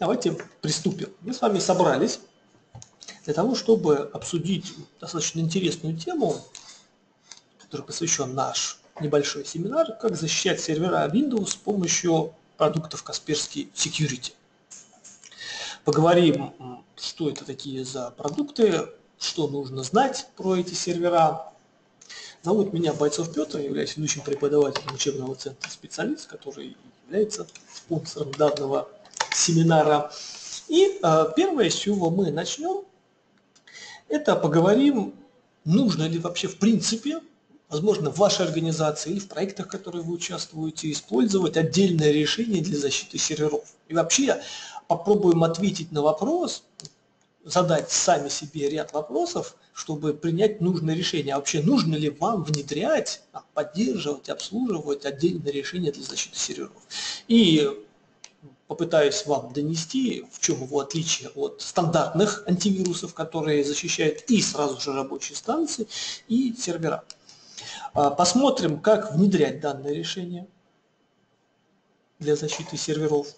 Давайте приступим. Мы с вами собрались для того, чтобы обсудить достаточно интересную тему, которой посвящен наш небольшой семинар, как защищать сервера Windows с помощью продуктов Kaspersky Security. Поговорим, что это такие за продукты, что нужно знать про эти сервера. Зовут меня Бойцов Петр, являюсь ведущим преподавателем учебного центра специалист, который является спонсором данного семинара. И э, первое, с чего мы начнем, это поговорим, нужно ли вообще в принципе, возможно, в вашей организации или в проектах, в которых вы участвуете, использовать отдельное решение для защиты серверов. И вообще попробуем ответить на вопрос, задать сами себе ряд вопросов, чтобы принять нужное решение. А вообще нужно ли вам внедрять, поддерживать, обслуживать отдельное решение для защиты серверов. И попытаюсь вам донести, в чем его отличие от стандартных антивирусов, которые защищают и сразу же рабочие станции, и сервера. А, посмотрим, как внедрять данное решение для защиты серверов,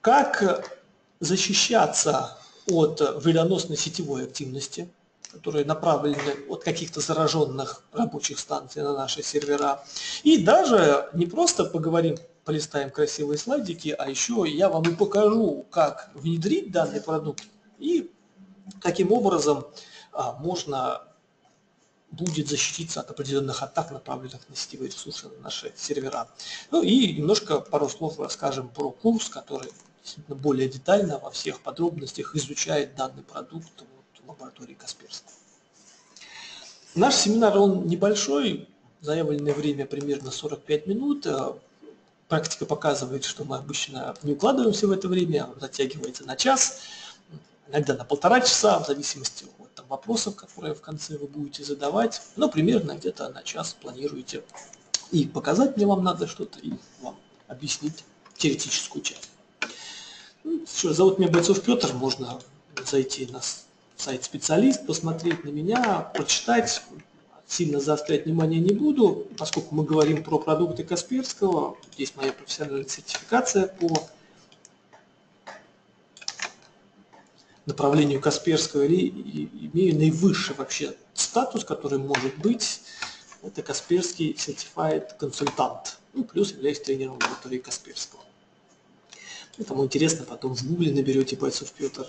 как защищаться от вредоносной сетевой активности, которые направлены от каких-то зараженных рабочих станций на наши сервера. И даже не просто поговорим, полистаем красивые слайдики, а еще я вам и покажу, как внедрить данный продукт и каким образом а, можно будет защититься от определенных атак, направленных на сетевые ресурсы на наши сервера. Ну и немножко пару слов расскажем про курс, который действительно более детально во всех подробностях изучает данный продукт вот, в лаборатории Касперского. Наш семинар, он небольшой, заявленное время примерно 45 минут. Практика показывает, что мы обычно не укладываемся в это время, затягивается на час, иногда на полтора часа, в зависимости от там, вопросов, которые в конце вы будете задавать. Но примерно где-то на час планируете и показать мне вам надо что-то, и вам объяснить теоретическую часть. Ну, что, зовут меня Бойцов Петр, можно зайти на сайт специалист, посмотреть на меня, прочитать, сильно заострять внимание не буду, поскольку мы говорим про продукты Касперского, здесь моя профессиональная сертификация по направлению Касперского, и имею наивысший вообще статус, который может быть, это Касперский Certified консультант, ну, плюс являюсь тренером лаборатории Касперского. Кому интересно, потом в гугле наберете Бойцов Петр,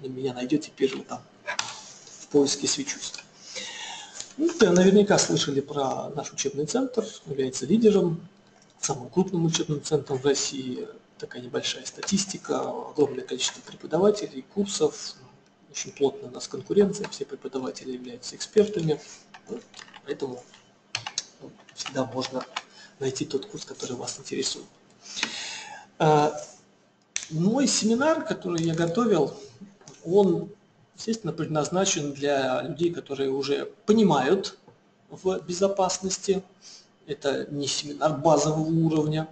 на меня найдете, первый там в поиске свечусь. Ну, наверняка слышали про наш учебный центр, является лидером, самым крупным учебным центром в России. Такая небольшая статистика, огромное количество преподавателей, курсов, очень плотно у нас конкуренция, все преподаватели являются экспертами, поэтому ну, всегда можно найти тот курс, который вас интересует. А, мой семинар, который я готовил, он, естественно, предназначен для людей, которые уже понимают в безопасности. Это не семинар базового уровня.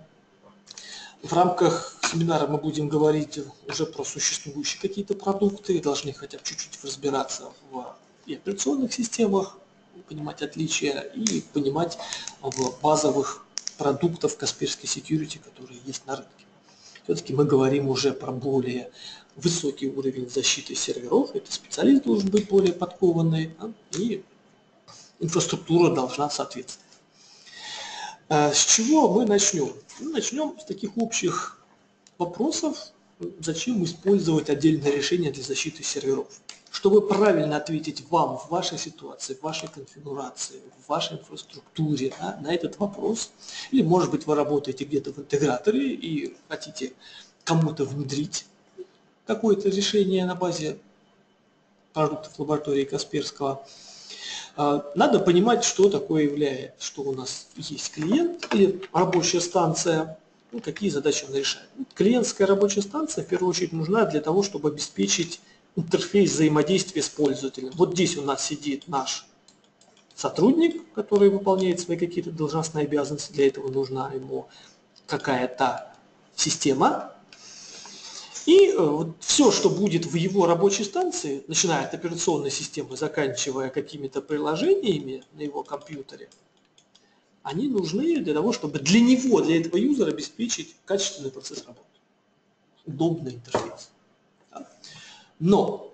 В рамках семинара мы будем говорить уже про существующие какие-то продукты, должны хотя бы чуть-чуть разбираться в и операционных системах, понимать отличия и понимать в базовых продуктов Касперской Security, которые есть на рынке. Все-таки мы говорим уже про более высокий уровень защиты серверов, это специалист должен быть более подкованный, да, и инфраструктура должна соответствовать. А с чего мы начнем? Мы начнем с таких общих вопросов, зачем использовать отдельное решение для защиты серверов. Чтобы правильно ответить вам в вашей ситуации, в вашей конфигурации, в вашей инфраструктуре да, на этот вопрос, или может быть вы работаете где-то в интеграторе и хотите кому-то внедрить какое-то решение на базе продуктов лаборатории Касперского, а, надо понимать, что такое является, что у нас есть клиент или рабочая станция, ну, какие задачи он решает. Клиентская рабочая станция в первую очередь нужна для того, чтобы обеспечить интерфейс взаимодействия с пользователем. Вот здесь у нас сидит наш сотрудник, который выполняет свои какие-то должностные обязанности, для этого нужна ему какая-то система, и э, вот все, что будет в его рабочей станции, начиная от операционной системы, заканчивая какими-то приложениями на его компьютере, они нужны для того, чтобы для него, для этого юзера обеспечить качественный процесс работы. удобный интерфейс. Но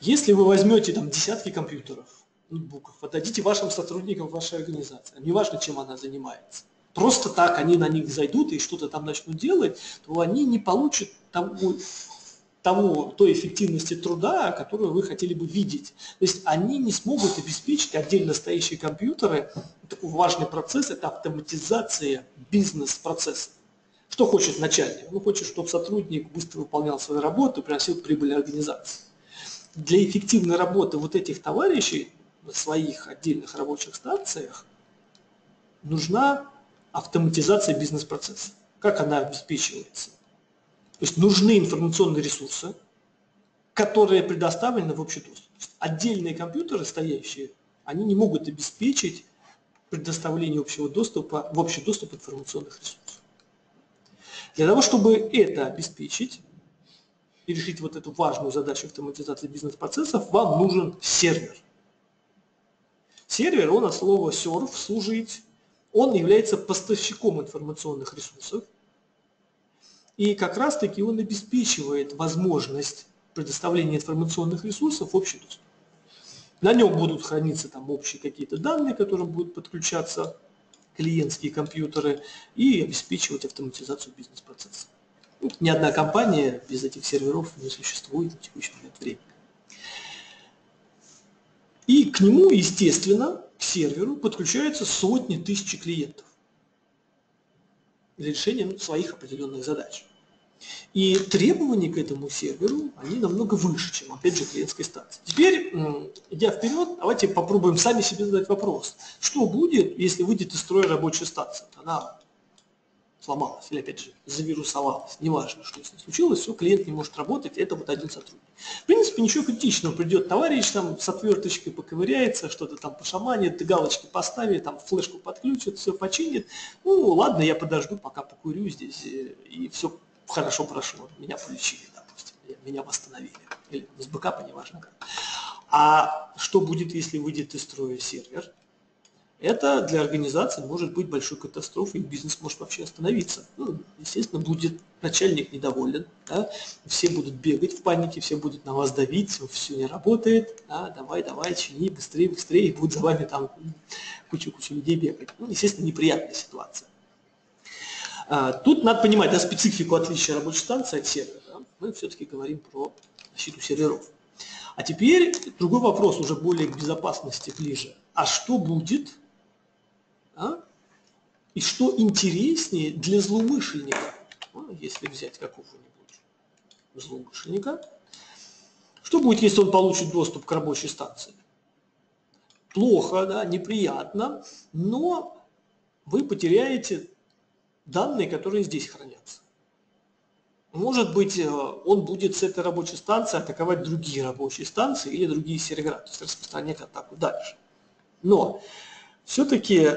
если вы возьмете там десятки компьютеров, ноутбуков, отдадите вашим сотрудникам вашей организации, неважно, чем она занимается, просто так они на них зайдут и что-то там начнут делать, то они не получат того, того, той эффективности труда, которую вы хотели бы видеть. То есть они не смогут обеспечить отдельно стоящие компьютеры. Такой важный процесс – это автоматизация бизнес-процесса. Что хочет начальник? Он хочет, чтобы сотрудник быстро выполнял свою работу и приносил прибыль организации. Для эффективной работы вот этих товарищей на своих отдельных рабочих станциях нужна автоматизация бизнес-процесса. Как она обеспечивается? То есть нужны информационные ресурсы, которые предоставлены в общий доступ. Отдельные компьютеры стоящие, они не могут обеспечить предоставление общего доступа, в общий доступ информационных ресурсов. Для того, чтобы это обеспечить и решить вот эту важную задачу автоматизации бизнес-процессов, вам нужен сервер. Сервер, он от слова serve, служить, он является поставщиком информационных ресурсов, и как раз-таки он обеспечивает возможность предоставления информационных ресурсов в общий доступ. На нем будут храниться там общие какие-то данные, к которым будут подключаться клиентские компьютеры и обеспечивать автоматизацию бизнес-процесса. Ну, ни одна компания без этих серверов не существует в текущий момент времени. И к нему, естественно, к серверу подключаются сотни тысяч клиентов для решения своих определенных задач. И требования к этому серверу, они намного выше, чем, опять же, клиентской станции. Теперь, идя вперед, давайте попробуем сами себе задать вопрос. Что будет, если выйдет из строя рабочая станция? Она сломалась или, опять же, завирусовалась, неважно, что с ней случилось, все, клиент не может работать, это вот один сотрудник. В принципе, ничего критичного, придет товарищ, там с отверточкой поковыряется, что-то там пошаманит, галочки поставит, там флешку подключит, все починит. Ну, ладно, я подожду, пока покурю здесь, э, и все хорошо прошло, меня полечили, допустим, меня восстановили, или с бэкапа, неважно как. А что будет, если выйдет из строя сервер? Это для организации может быть большой катастрофой, бизнес может вообще остановиться. Ну, естественно, будет начальник недоволен, да? все будут бегать в панике, все будут на вас давить, все не работает, да? давай, давай, чини, быстрее, быстрее, и будут за вами там куча-куча людей бегать. Ну, естественно, неприятная ситуация. А, тут надо понимать да, специфику отличия рабочей станции от сервера. Да? Мы все-таки говорим про защиту серверов. А теперь другой вопрос, уже более к безопасности ближе. А что будет, а? и что интереснее для злоумышленника, ну, если взять какого-нибудь злоумышленника, что будет, если он получит доступ к рабочей станции? Плохо, да, неприятно, но вы потеряете данные, которые здесь хранятся. Может быть, э, он будет с этой рабочей станции атаковать другие рабочие станции или другие сервера, то есть распространять атаку дальше. Но все-таки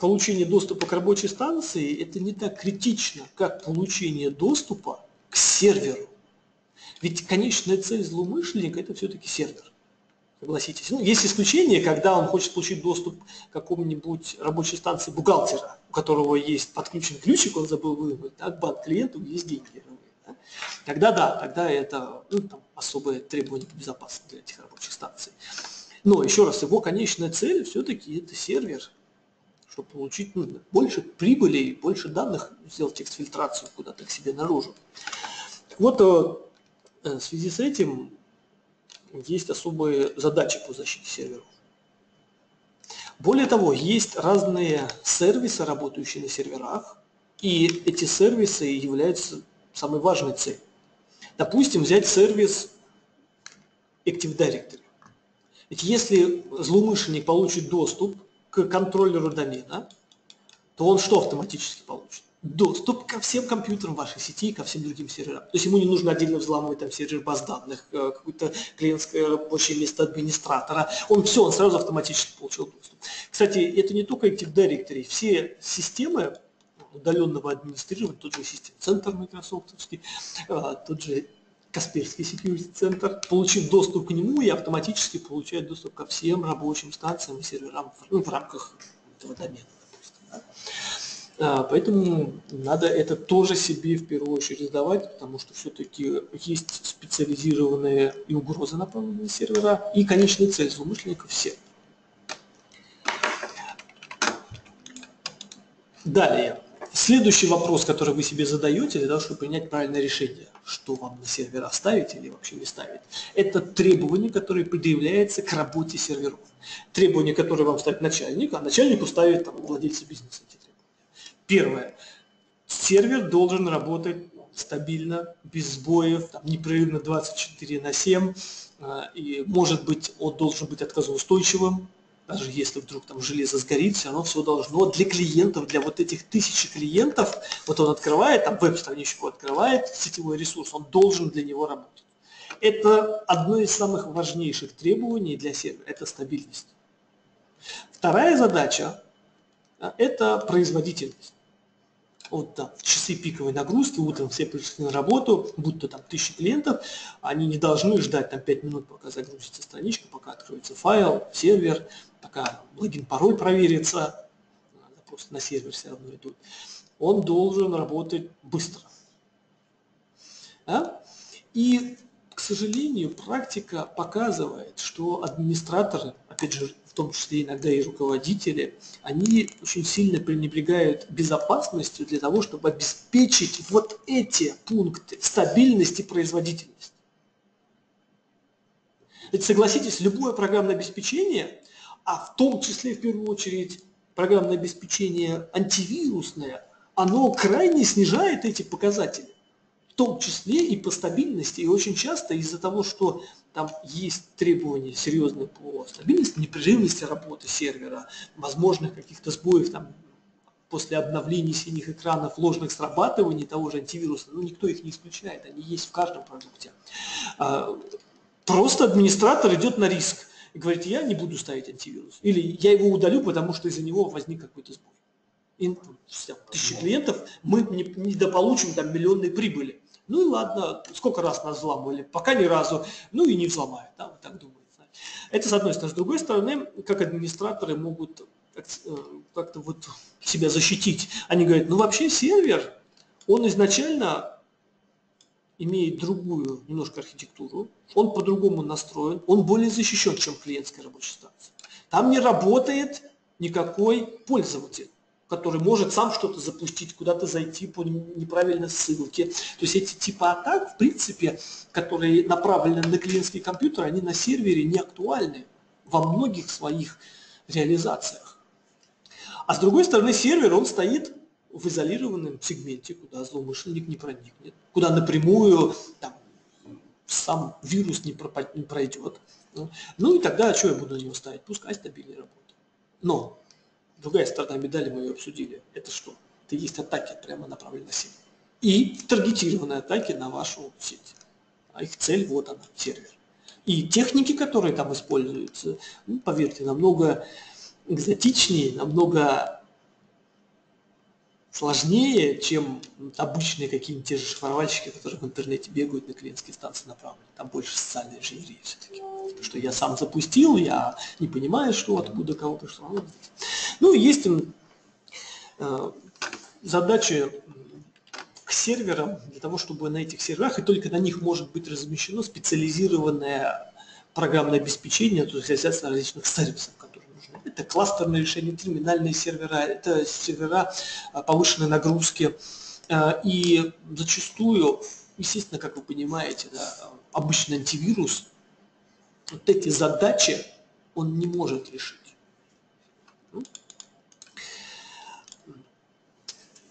получение доступа к рабочей станции – это не так критично, как получение доступа к серверу. Ведь конечная цель злоумышленника – это все-таки сервер. Согласитесь. Ну, есть исключение, когда он хочет получить доступ к какому-нибудь рабочей станции бухгалтера, у которого есть подключен ключик, он забыл вынуть, да, банк клиенту есть деньги. Да. Тогда да, тогда это ну, там, особое требование по безопасности для этих рабочих станций. Но еще раз, его конечная цель все-таки это сервер, чтобы получить нужно больше прибыли, больше данных, сделать эксфильтрацию куда-то к себе наружу. Вот э, в связи с этим есть особые задачи по защите серверов. Более того, есть разные сервисы, работающие на серверах, и эти сервисы являются самой важной целью. Допустим, взять сервис Active Directory. Ведь если злоумышленник получит доступ к контроллеру домена, то он что автоматически получит? доступ ко всем компьютерам вашей сети и ко всем другим серверам. То есть ему не нужно отдельно взламывать там сервер баз данных, э, какое-то клиентское рабочее место администратора. Он все, он сразу автоматически получил доступ. Кстати, это не только Active Directory. Все системы удаленного администрирования, тот же систем центр Microsoft, э, тот же Касперский Security Center, получив доступ к нему и автоматически получает доступ ко всем рабочим станциям и серверам ну, в рамках этого домена. Допустим, да? А, поэтому надо это тоже себе в первую очередь сдавать, потому что все-таки есть специализированные и угрозы направленные сервера, и конечная цель злоумышленников все. Далее. Следующий вопрос, который вы себе задаете для того, чтобы принять правильное решение, что вам на сервер оставить или вообще не ставить, это требования, которые предъявляются к работе серверов. Требования, которые вам ставит начальник, а начальнику ставит там, владельцы бизнеса. Первое. Сервер должен работать стабильно, без сбоев, там, непрерывно 24 на 7, а, и может быть он должен быть отказоустойчивым, даже если вдруг там железо сгорит, все равно все должно для клиентов, для вот этих тысячи клиентов, вот он открывает, там веб-страничку открывает, сетевой ресурс, он должен для него работать. Это одно из самых важнейших требований для сервера, это стабильность. Вторая задача а, – это производительность вот там, часы пиковой нагрузки, утром все пришли на работу, будь то там тысячи клиентов, они не должны ждать там 5 минут, пока загрузится страничка, пока откроется файл, сервер, пока логин, пароль проверится, просто на сервер все равно идут. Он должен работать быстро. А? И, к сожалению, практика показывает, что администраторы, опять же, в том числе иногда и руководители, они очень сильно пренебрегают безопасностью для того, чтобы обеспечить вот эти пункты стабильности и производительность. Ведь согласитесь, любое программное обеспечение, а в том числе в первую очередь программное обеспечение антивирусное, оно крайне снижает эти показатели в том числе и по стабильности. И очень часто из-за того, что там есть требования серьезные по стабильности, непрерывности работы сервера, возможных каких-то сбоев там, после обновления синих экранов, ложных срабатываний того же антивируса, ну никто их не исключает, они есть в каждом продукте. А, просто администратор идет на риск и говорит, я не буду ставить антивирус. Или я его удалю, потому что из-за него возник какой-то сбой. И тысячи клиентов, мы не, не дополучим там миллионной прибыли. Ну и ладно, сколько раз нас взламывали? Пока ни разу. Ну и не взломают, да, вот так думают. Это с одной стороны. С другой стороны, как администраторы могут э, как-то вот себя защитить. Они говорят, ну вообще сервер, он изначально имеет другую немножко архитектуру, он по-другому настроен, он более защищен, чем клиентская рабочая станция. Там не работает никакой пользователь который может сам что-то запустить, куда-то зайти по неправильной ссылке. То есть эти типы атак, в принципе, которые направлены на клиентский компьютер, они на сервере не актуальны во многих своих реализациях. А с другой стороны, сервер, он стоит в изолированном сегменте, куда злоумышленник не проникнет, куда напрямую там, сам вирус не, пройдет. Ну и тогда, что я буду на него ставить? Пускай стабильно работает. Но Другая сторона медали мы ее обсудили. Это что? Это есть атаки прямо направленные на сеть. И таргетированные атаки на вашу сеть. А их цель вот она, сервер. И техники, которые там используются, ну, поверьте, намного экзотичнее, намного сложнее, чем обычные какие-нибудь те же шифровальщики, которые в интернете бегают на клиентские станции направлены. Там больше социальной инженерии все-таки. Что я сам запустил, я не понимаю, что откуда кого пришло. Ну, есть э, задачи к серверам, для того, чтобы на этих серверах, и только на них может быть размещено специализированное программное обеспечение, то есть различных сервисов, это кластерные решения, терминальные сервера, это сервера а, повышенной нагрузки. А, и зачастую, естественно, как вы понимаете, да, обычный антивирус вот эти задачи он не может решить.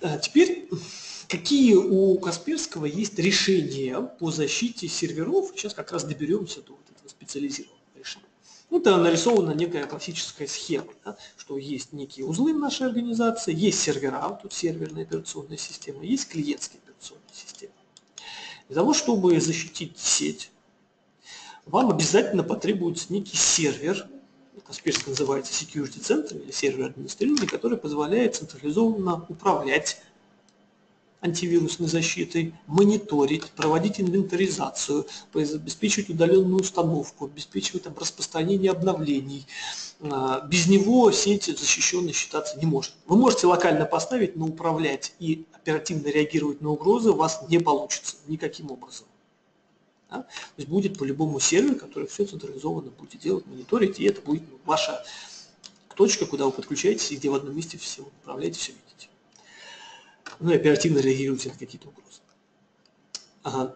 А теперь, какие у Касперского есть решения по защите серверов? Сейчас как раз доберемся до вот этого специализированного это нарисована некая классическая схема, да, что есть некие узлы в нашей организации, есть сервера, тут серверная операционная система, есть клиентская операционная система. Для того, чтобы защитить сеть, вам обязательно потребуется некий сервер, Касперский называется security центр или сервер администрирования, который позволяет централизованно управлять антивирусной защитой, мониторить, проводить инвентаризацию, обеспечивать удаленную установку, обеспечивать там, распространение обновлений. А, без него сеть защищенной считаться не может. Вы можете локально поставить, но управлять и оперативно реагировать на угрозы у вас не получится никаким образом. Да? То есть будет по-любому сервер, который все централизованно будет делать, мониторить, и это будет ваша точка, куда вы подключаетесь, и где в одном месте все управляете, все видите. Ну оперативно реагируете на какие-то угрозы. Ага.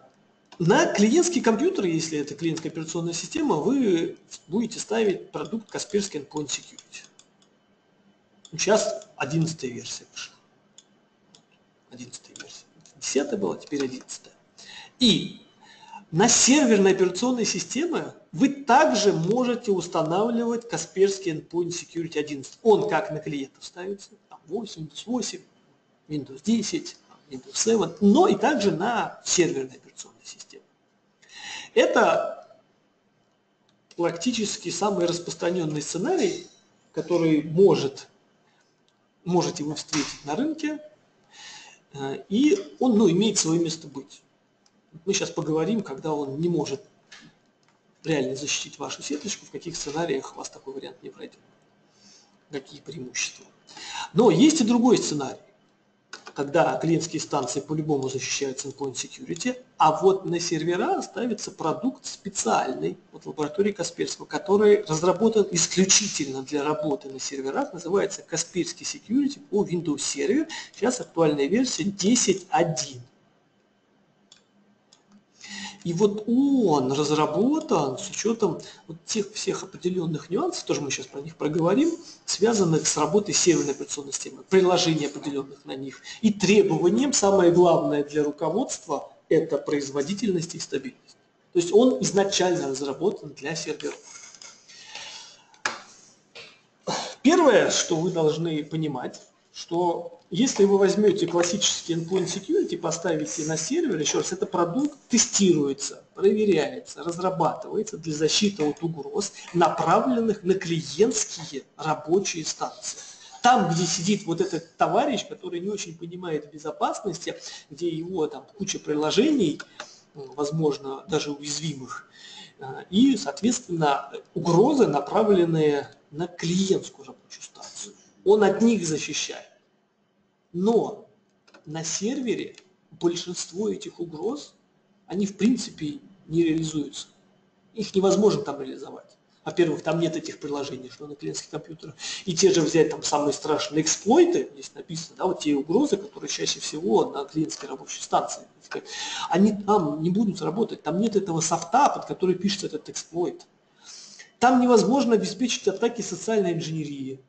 На клиентский компьютер, если это клиентская операционная система, вы будете ставить продукт Kaspersky Endpoint Security. Сейчас 11 версия вышла. 11 версия. 10 была, теперь 11. И на серверной операционной системе вы также можете устанавливать Kaspersky Endpoint Security 11. Он как на клиентов ставится, 8, Windows 8, Windows 10, Windows 7, но и также на серверной операционной системе. Это практически самый распространенный сценарий, который может, можете вы встретить на рынке, э, и он ну, имеет свое место быть. Мы сейчас поговорим, когда он не может реально защитить вашу сеточку, в каких сценариях у вас такой вариант не пройдет. Какие преимущества. Но есть и другой сценарий, когда клиентские станции по-любому защищаются endpoint security, а вот на сервера ставится продукт специальный от лаборатории Касперского, который разработан исключительно для работы на серверах, называется Касперский Security по Windows Server. Сейчас актуальная версия 10.1. И вот он разработан с учетом вот тех всех определенных нюансов, тоже мы сейчас про них проговорим, связанных с работой серверной операционной системы, приложений определенных на них и требованием, самое главное для руководства, это производительность и стабильность. То есть он изначально разработан для серверов. Первое, что вы должны понимать, что если вы возьмете классический endpoint security, поставите на сервер, еще раз, это продукт тестируется, проверяется, разрабатывается для защиты от угроз, направленных на клиентские рабочие станции. Там, где сидит вот этот товарищ, который не очень понимает безопасности, где его там куча приложений, возможно, даже уязвимых, и, соответственно, угрозы, направленные на клиентскую рабочую станцию. Он от них защищает. Но на сервере большинство этих угроз, они в принципе не реализуются. Их невозможно там реализовать. Во-первых, там нет этих приложений, что на клиентских компьютерах. И те же взять там самые страшные эксплойты, здесь написано, да, вот те угрозы, которые чаще всего на клиентской рабочей станции, они там не будут работать. Там нет этого софта, под который пишется этот эксплойт. Там невозможно обеспечить атаки социальной инженерии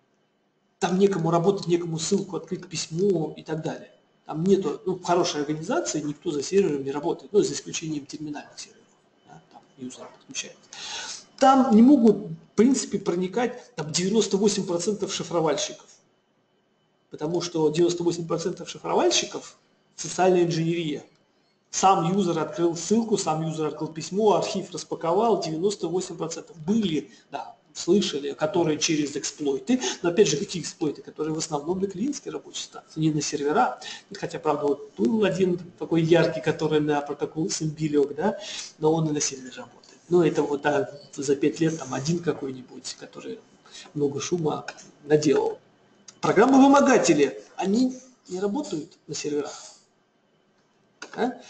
там некому работать, некому ссылку открыть, письмо и так далее. Там нету, ну, в хорошей организации никто за сервером не работает, ну, за исключением терминальных серверов. Да, там юзер подключается. Там не могут, в принципе, проникать там 98% шифровальщиков. Потому что 98% шифровальщиков – социальная инженерия. Сам юзер открыл ссылку, сам юзер открыл письмо, архив распаковал, 98% были, да, слышали, которые через эксплойты, но опять же, какие эксплойты, которые в основном на клиентской рабочей станции, не на сервера, хотя, правда, вот был один такой яркий, который на протокол SMB да, но он и на сервере работает. Ну, это вот да, за пять лет там один какой-нибудь, который много шума наделал. Программы-вымогатели, они не работают на серверах. Да?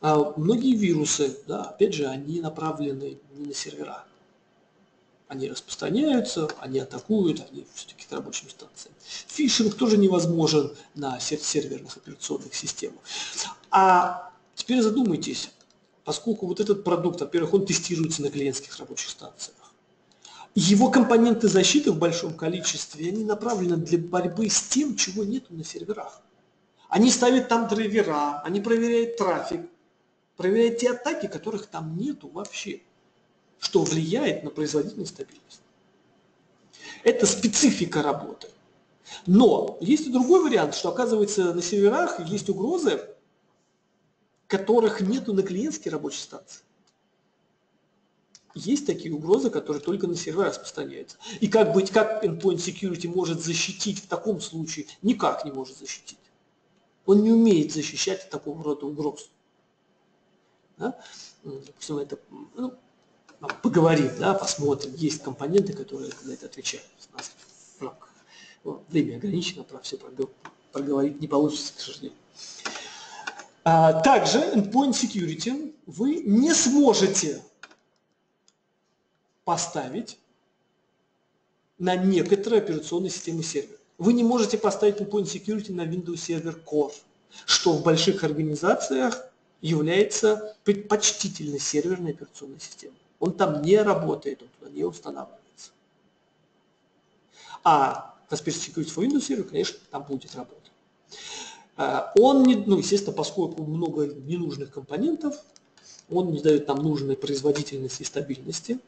А многие вирусы, да, опять же, они направлены не на сервера они распространяются, они атакуют, они все-таки рабочими станциями. Фишинг тоже невозможен на серверных операционных системах. А теперь задумайтесь, поскольку вот этот продукт, во-первых, он тестируется на клиентских рабочих станциях, его компоненты защиты в большом количестве, они направлены для борьбы с тем, чего нету на серверах. Они ставят там драйвера, они проверяют трафик, проверяют те атаки, которых там нету вообще что влияет на производительность стабильность. Это специфика работы. Но есть и другой вариант, что оказывается на серверах есть угрозы, которых нету на клиентской рабочей станции. Есть такие угрозы, которые только на серверах распространяются. И как быть, как endpoint security может защитить в таком случае? Никак не может защитить. Он не умеет защищать от такого рода угроз. Да? Допустим, это, ну, поговорим, да, посмотрим. Есть компоненты, которые на это отвечают. У нас время ограничено, про все проговорить не получится, к сожалению. А, также endpoint security вы не сможете поставить на некоторые операционные системы сервер. Вы не можете поставить endpoint security на Windows Server Core, что в больших организациях является предпочтительной серверной операционной системой. Он там не работает, он туда не устанавливается. А Kaspersky Security for Windows Server, конечно, там будет работать. А, он, не, ну, естественно, поскольку много ненужных компонентов, он не дает нам нужной производительности и стабильности.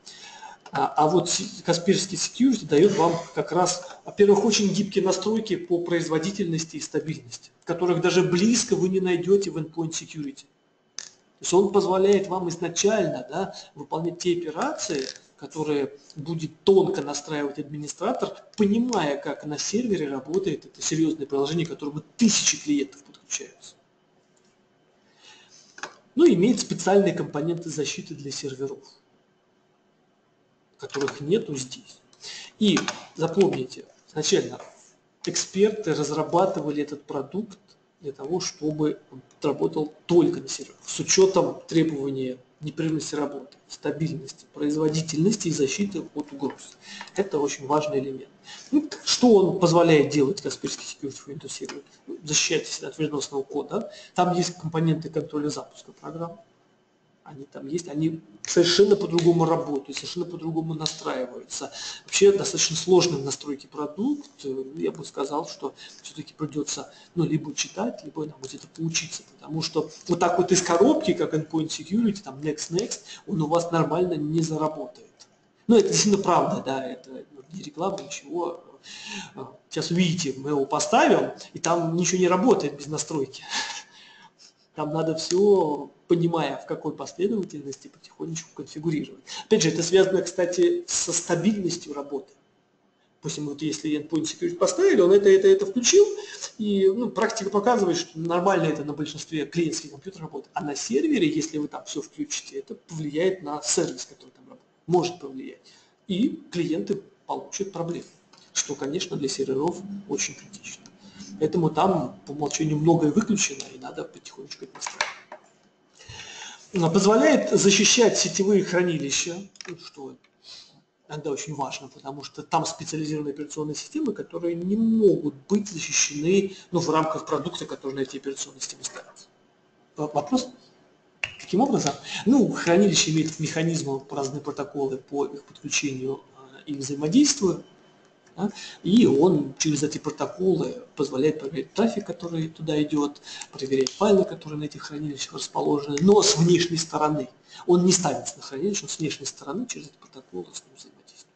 А, а вот Kaspersky Security дает вам как раз, во-первых, очень гибкие настройки по производительности и стабильности, которых даже близко вы не найдете в Endpoint Security. То есть он позволяет вам изначально да, выполнять те операции, которые будет тонко настраивать администратор, понимая, как на сервере работает это серьезное приложение, к которому тысячи клиентов подключаются. Ну, имеет специальные компоненты защиты для серверов, которых нету здесь. И запомните, изначально эксперты разрабатывали этот продукт для того, чтобы он работал только на серверах, с учетом требования непрерывности работы, стабильности, производительности и защиты от угроз. Это очень важный элемент. Ну, что он позволяет делать, Kaspersky Security for Windows Server? Ну, защищать от вредоносного кода. Там есть компоненты контроля запуска программ они там есть, они совершенно по-другому работают, совершенно по-другому настраиваются. Вообще достаточно сложный в настройке продукт. Я бы сказал, что все-таки придется ну, либо читать, либо нам где-то поучиться, потому что вот так вот из коробки, как Endpoint Security, там Next Next, он у вас нормально не заработает. Ну, это действительно правда, да, это ну, не реклама, ничего. Сейчас увидите, мы его поставим, и там ничего не работает без настройки. Там надо все, понимая, в какой последовательности, потихонечку конфигурировать. Опять же, это связано, кстати, со стабильностью работы. Допустим, вот если endpoint security поставили, он это, это, это включил, и ну, практика показывает, что нормально это на большинстве клиентских компьютеров работает. А на сервере, если вы там все включите, это повлияет на сервис, который там работает. Может повлиять. И клиенты получат проблемы, что, конечно, для серверов очень критично. Поэтому там по умолчанию многое выключено, и надо потихонечку это настраивать. Позволяет защищать сетевые хранилища, что иногда очень важно, потому что там специализированные операционные системы, которые не могут быть защищены ну, в рамках продукта, который на эти операционные системы ставится. Вопрос? Каким образом? Ну, хранилище имеет механизмы, разные протоколы по их подключению э, и взаимодействию. Да? И он через эти протоколы позволяет проверять трафик, который туда идет, проверять файлы, которые на этих хранилищах расположены, но с внешней стороны. Он не ставится на хранилище, он с внешней стороны через эти протоколы с ним взаимодействует.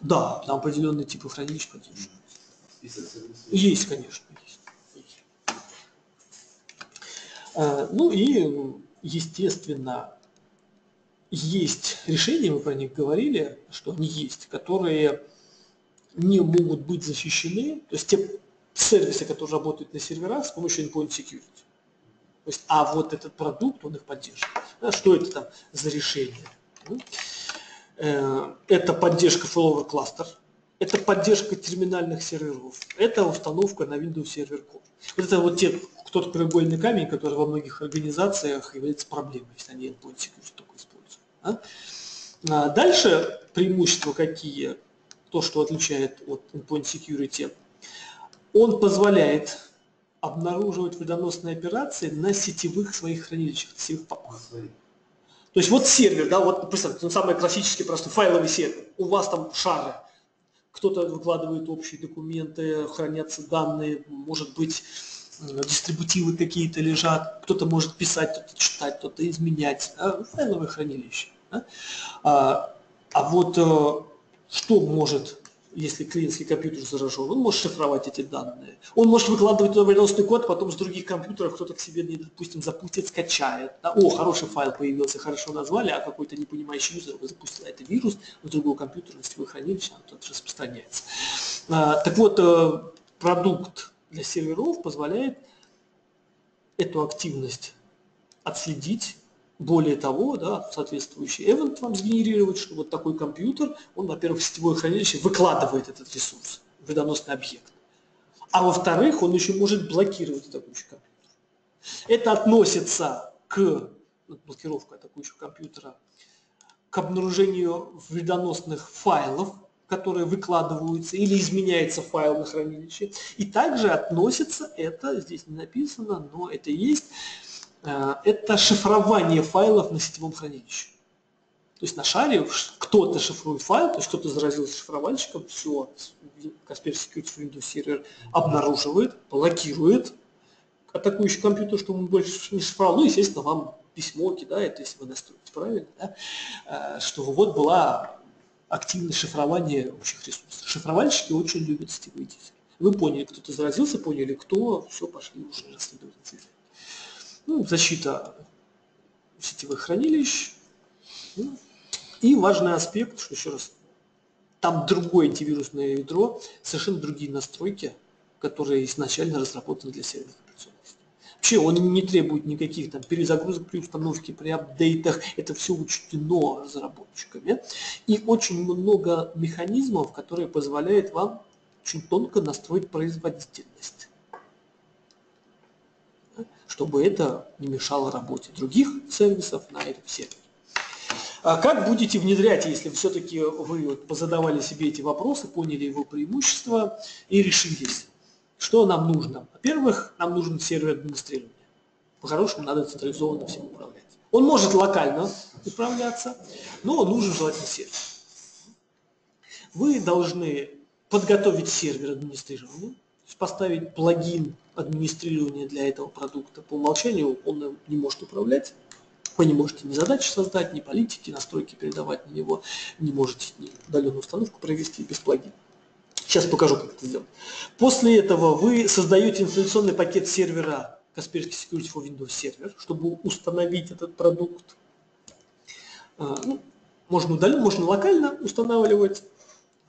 Да, там определенные типы хранилищ поддерживаются. Есть, конечно, есть. есть. А, ну и, естественно, есть решения, мы про них говорили, что они есть, которые не могут быть защищены, то есть те сервисы, которые работают на серверах с помощью endpoint security. То есть, а вот этот продукт, он их поддерживает. Да, что это там за решение? Ну, э, это поддержка failover cluster, это поддержка терминальных серверов, это установка на Windows Server Core. Вот это вот те, тот краеугольный камень, который во многих организациях является проблемой, если они endpoint security только используют. Да? А дальше преимущества какие? То, что отличает от endpoint security. Он позволяет обнаруживать вредоносные операции на сетевых своих хранилищах, сетевых папках. То есть вот сервер, да, вот представьте, ну, самый классический просто файловый сервер. У вас там шары, кто-то выкладывает общие документы, хранятся данные, может быть, дистрибутивы какие-то лежат, кто-то может писать, кто-то читать, кто-то изменять. А, файловое хранилище. А, а вот э, что может, если клиентский компьютер заражен? Он может шифровать эти данные. Он может выкладывать туда вредоносный код, потом с других компьютеров кто-то к себе, допустим, запустит, скачает. О, хороший файл появился, хорошо назвали, а какой-то непонимающий юзер запустил это вирус, в другого компьютера, на сетевое хранилище, он тут распространяется. А, так вот, э, продукт для серверов позволяет эту активность отследить, более того, да, соответствующий event вам сгенерировать, что вот такой компьютер, он, во-первых, в сетевое хранилище выкладывает этот ресурс, вредоносный объект. А во-вторых, он еще может блокировать атакующий компьютер. Это относится к ну, блокировка атакующего компьютера, к обнаружению вредоносных файлов, которые выкладываются или изменяется файл на хранилище. И также относится это, здесь не написано, но это есть, это шифрование файлов на сетевом хранилище. То есть на шаре кто-то шифрует файл, то есть кто-то заразился шифровальщиком, все, Kaspersky Security Windows Server обнаруживает, блокирует атакующий компьютер, чтобы он больше не шифровал. Ну, естественно, вам письмо кидает, если вы настроите правильно, да, э, что вот была активное шифрование общих ресурсов. Шифровальщики очень любят сетевые дизели. Вы поняли, кто-то заразился, поняли, кто, все, пошли уже расследовать инцидент. Ну, защита сетевых хранилищ. Ну, и важный аспект, что еще раз, там другое антивирусное ядро, совершенно другие настройки, которые изначально разработаны для серверных операционных Вообще он не требует никаких там перезагрузок при установке, при апдейтах. Это все учтено разработчиками. И очень много механизмов, которые позволяют вам очень тонко настроить производительность чтобы это не мешало работе других сервисов на этом сервере. А как будете внедрять, если все-таки вы вот позадавали себе эти вопросы, поняли его преимущества и решились? Что нам нужно? Во-первых, нам нужен сервер администрирования. По-хорошему надо централизованно всем управлять. Он может локально управляться, но нужен желательно сервер. Вы должны подготовить сервер администрирования, поставить плагин администрирования для этого продукта. По умолчанию он не может управлять. Вы не можете ни задачи создать, ни политики, настройки передавать на него, не можете ни удаленную установку провести без плагина. Сейчас покажу, как это сделать. После этого вы создаете инсталляционный пакет сервера Kaspersky Security for Windows Server, чтобы установить этот продукт. А, ну, можно удаленно, можно локально устанавливать,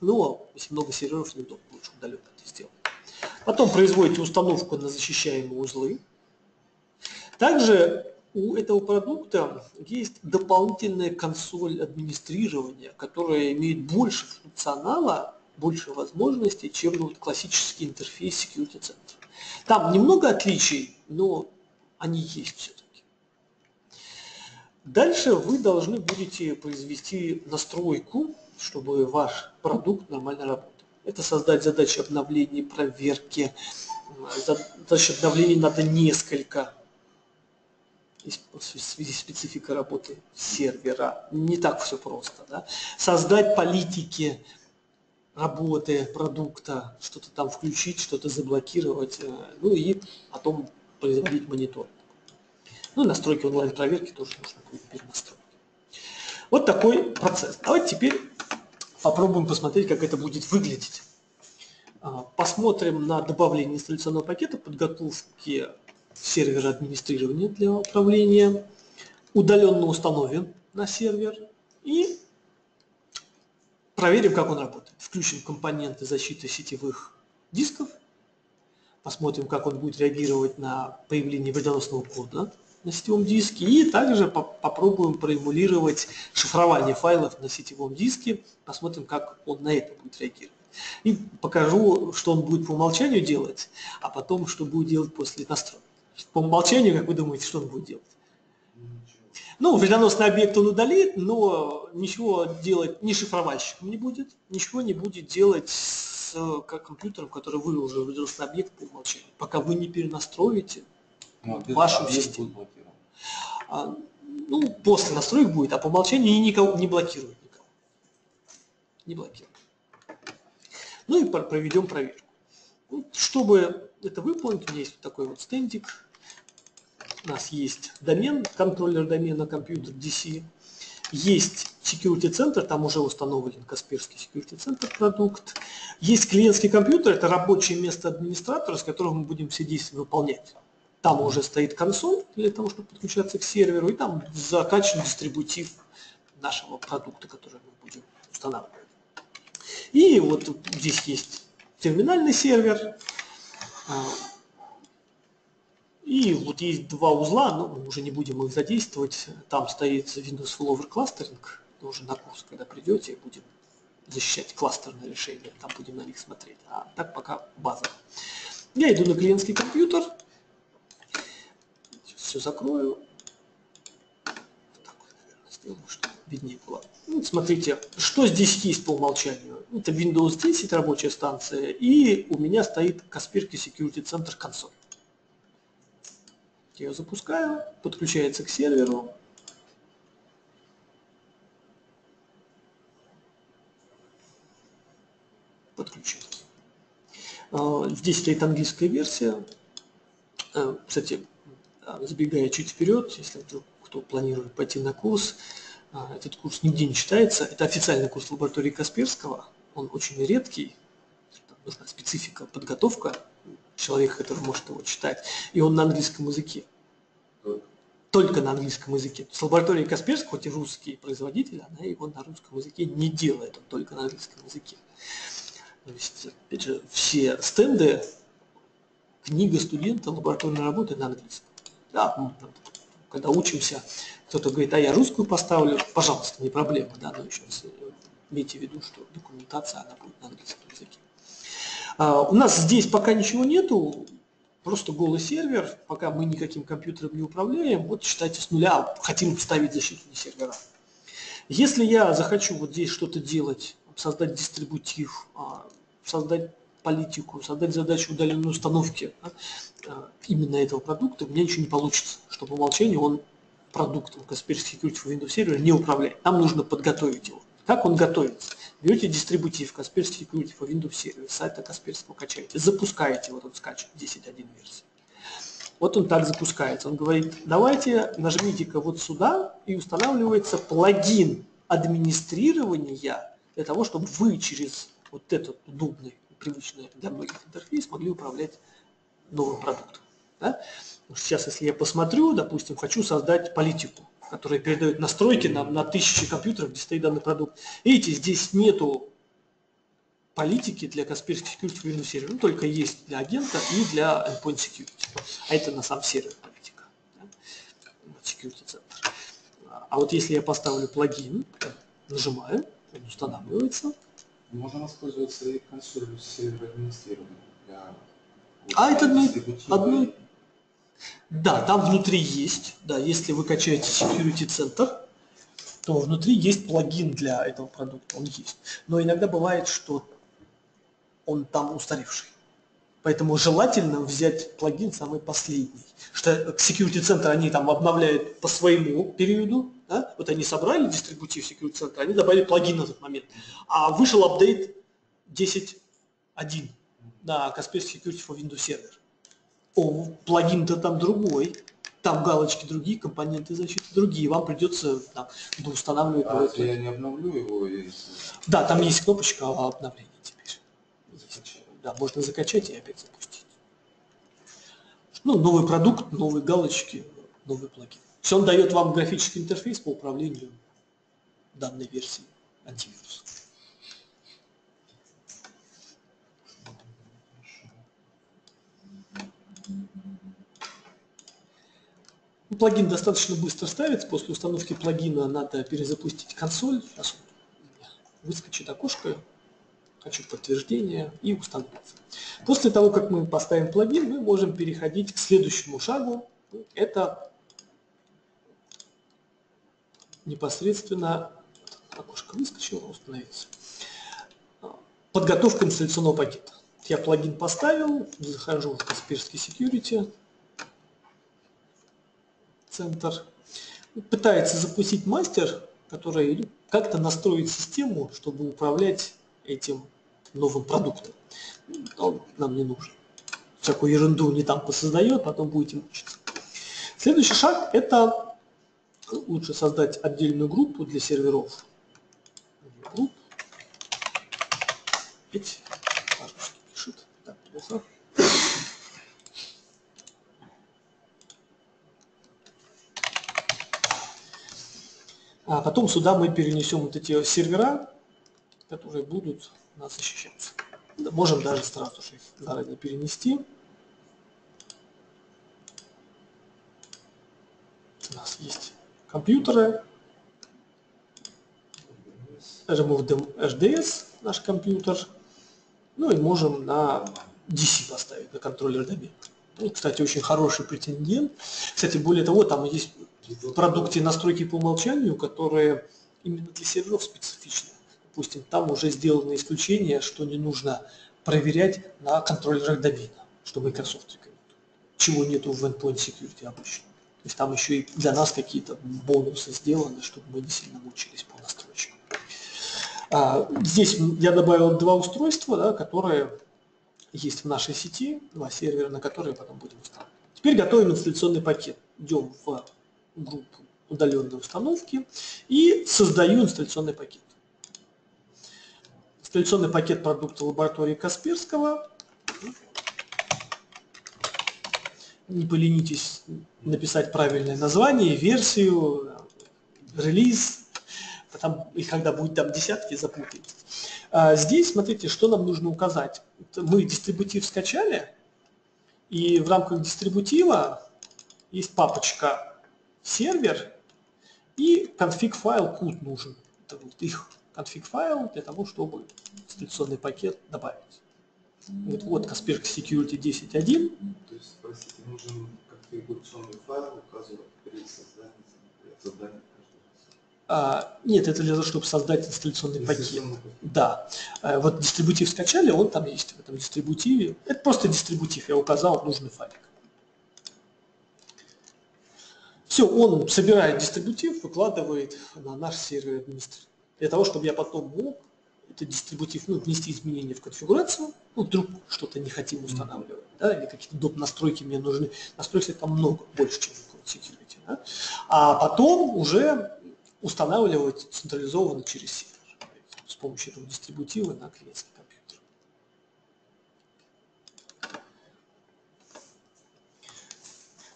но если много серверов, неудобно, лучше удаленно это сделать. Потом производите установку на защищаемые узлы. Также у этого продукта есть дополнительная консоль администрирования, которая имеет больше функционала больше возможностей, чем ну, классический интерфейс Security Center. Там немного отличий, но они есть все-таки. Дальше вы должны будете произвести настройку, чтобы ваш продукт нормально работал. Это создать задачи обновления, проверки. Задачи обновления надо несколько. В связи с спецификой работы сервера. Не так все просто. Да? Создать политики, работы продукта, что-то там включить, что-то заблокировать, э, ну и потом производить монитор. Ну и настройки онлайн-проверки тоже нужно перенастроить. Вот такой процесс. Давайте теперь попробуем посмотреть, как это будет выглядеть. А, посмотрим на добавление инсталляционного пакета, подготовки сервера администрирования для управления, удаленно установим на сервер и Проверим, как он работает. Включим компоненты защиты сетевых дисков. Посмотрим, как он будет реагировать на появление вредоносного кода на сетевом диске. И также по попробуем проэмулировать шифрование файлов на сетевом диске. Посмотрим, как он на это будет реагировать. И покажу, что он будет по умолчанию делать, а потом, что будет делать после настроек. По умолчанию, как вы думаете, что он будет делать? Ну, вредоносный объект он удалит, но ничего делать ни шифровальщиком не будет, ничего не будет делать с как компьютером, который выложил вредоносный объект по умолчанию, пока вы не перенастроите но вашу систему. А, ну, после настроек будет, а по умолчанию никого не блокирует никого. Не блокирует. Ну и проведем проверку. Чтобы это выполнить, у меня есть вот такой вот стендик у нас есть домен, контроллер домена компьютер DC, есть Security Center, там уже установлен Касперский Security Center продукт. Есть клиентский компьютер, это рабочее место администратора, с которым мы будем все действия выполнять. Там уже стоит консоль для того, чтобы подключаться к серверу, и там закачан дистрибутив нашего продукта, который мы будем устанавливать. И вот здесь есть терминальный сервер, И вот есть два узла, но мы уже не будем их задействовать. Там стоит Windows Flower Clustering, тоже на курс, когда придете, будем защищать кластерные решения, там будем на них смотреть. А так пока база. Я иду на клиентский компьютер, все закрою. Так, наверное, сделаю, чтобы виднее было. Ну, смотрите, что здесь есть по умолчанию. Это Windows 10 рабочая станция, и у меня стоит Kaspersky Security Center консоль. Я ее запускаю, подключается к серверу, подключилась. А, здесь стоит английская версия. А, кстати, забегая чуть вперед, если вдруг кто планирует пойти на курс, а, этот курс нигде не читается. Это официальный курс лаборатории Касперского. Он очень редкий. Нужна специфика, подготовка человека, который может его читать. И он на английском языке. Только на английском языке. С лабораторией Касперского, хоть и русский производитель, она его на русском языке не делает, он только на английском языке. То есть, опять же, все стенды, книга студента, лабораторная работа на английском. Да, когда учимся, кто-то говорит, а я русскую поставлю, пожалуйста, не проблема, да, но еще имейте в виду, что документация, она будет на английском языке. А, у нас здесь пока ничего нету, просто голый сервер, пока мы никаким компьютером не управляем, вот считайте с нуля, хотим вставить защиту сервера. Если я захочу вот здесь что-то делать, создать дистрибутив, а, создать политику, создать задачу удаленной установки именно этого продукта, у меня ничего не получится, что по умолчанию он продуктом Kaspersky Security for Windows Server не управляет. Нам нужно подготовить его. Как он готовится? Берете дистрибутив Kaspersky Security for Windows Server, сайта Kaspersky качаете, запускаете вот этот скач 10.1 версии. Вот он так запускается. Он говорит, давайте нажмите-ка вот сюда и устанавливается плагин администрирования для того, чтобы вы через вот этот удобный, привычный для многих интерфейс могли управлять новым продуктом. Да? Сейчас, если я посмотрю, допустим, хочу создать политику, которая передает настройки на, на тысячи компьютеров, где стоит данный продукт. Видите, здесь нету политики для Kaspersky Security Windows Server, ну, только есть для агента и для Endpoint Security. А это на сам сервер политика. Да? Security Center. А вот если я поставлю плагин, нажимаю, он устанавливается, можно воспользоваться и консолью сервера администрирования. Для а это одно, одно... Да, там внутри есть, да, если вы качаете Security Center, то внутри есть плагин для этого продукта, он есть. Но иногда бывает, что он там устаревший. Поэтому желательно взять плагин самый последний. Что Security Center они там обновляют по своему периоду, да? Вот они собрали дистрибутив Security Center, они добавили плагин на тот момент. А вышел апдейт 10.1 на Kaspersky Security for Windows Server. О, плагин-то там другой, там галочки другие, компоненты защиты другие, вам придется там, устанавливать. А если я не обновлю его? Если... Да, там есть кнопочка обновления теперь. Есть. Да, можно закачать и опять запустить. Ну, новый продукт, новые галочки, новый плагин. Все он дает вам графический интерфейс по управлению данной версией антивируса. Плагин достаточно быстро ставится. После установки плагина надо перезапустить консоль. Сейчас выскочит окошко, хочу подтверждение и установиться. После того, как мы поставим плагин, мы можем переходить к следующему шагу. Это непосредственно окошко выскочило, установится. Подготовка инсталляционного пакета. Я плагин поставил, захожу в Kaspersky Security, центр. Пытается запустить мастер, который как-то настроит систему, чтобы управлять этим новым продуктом. Он нам не нужен. Всякую ерунду не там посоздает, потом будете мучиться. Следующий шаг – это лучше создать отдельную группу для серверов. Групп. Ведь пишет. Так, плохо. А потом сюда мы перенесем вот эти сервера, которые будут нас защищаться. Можем даже сразу же их заранее перенести. У нас есть компьютеры. Remove HDS наш компьютер. Ну и можем на DC поставить, на контроллер DB. Ну, кстати, очень хороший претендент. Кстати, более того, там есть в продукте настройки по умолчанию, которые именно для серверов специфичны. Допустим, там уже сделано исключение, что не нужно проверять на контроллерах домена, что Microsoft рекомендует. Чего нету в Endpoint Security обычно. То есть там еще и для нас какие-то бонусы сделаны, чтобы мы не сильно мучились по настройкам. А, здесь я добавил два устройства, да, которые есть в нашей сети, два сервера, на которые потом будем устанавливать. Теперь готовим инсталляционный пакет. Идем в группу удаленной установки и создаю инсталляционный пакет. Инсталляционный пакет продукта лаборатории Касперского. Не поленитесь написать правильное название, версию, релиз, потом, и когда будет там десятки, запутаетесь. А здесь, смотрите, что нам нужно указать. Мы дистрибутив скачали, и в рамках дистрибутива есть папочка сервер и конфиг файл cut нужен. Это вот их конфиг файл для того, чтобы инсталляционный пакет добавить. Вот, вот Kaspersky Security 10.1. То есть, простите, нужен конфигурационный файл указывать при создании, при создании а, нет, это для того, чтобы создать. Инсталляционный пакет. Да. А, Вот дистрибутив скачали, он там есть в этом дистрибутиве. Это просто дистрибутив, я указал нужный файлик. Все, он собирает дистрибутив, выкладывает на наш сервер администратор. Для того, чтобы я потом мог этот дистрибутив, ну, внести изменения в конфигурацию, ну, вдруг что-то не хотим устанавливать, да, или какие-то доп. настройки мне нужны. Настройки там много, больше, чем в Security. Да? А потом уже устанавливать централизованно через сервер с помощью этого дистрибутива на клиентский компьютер.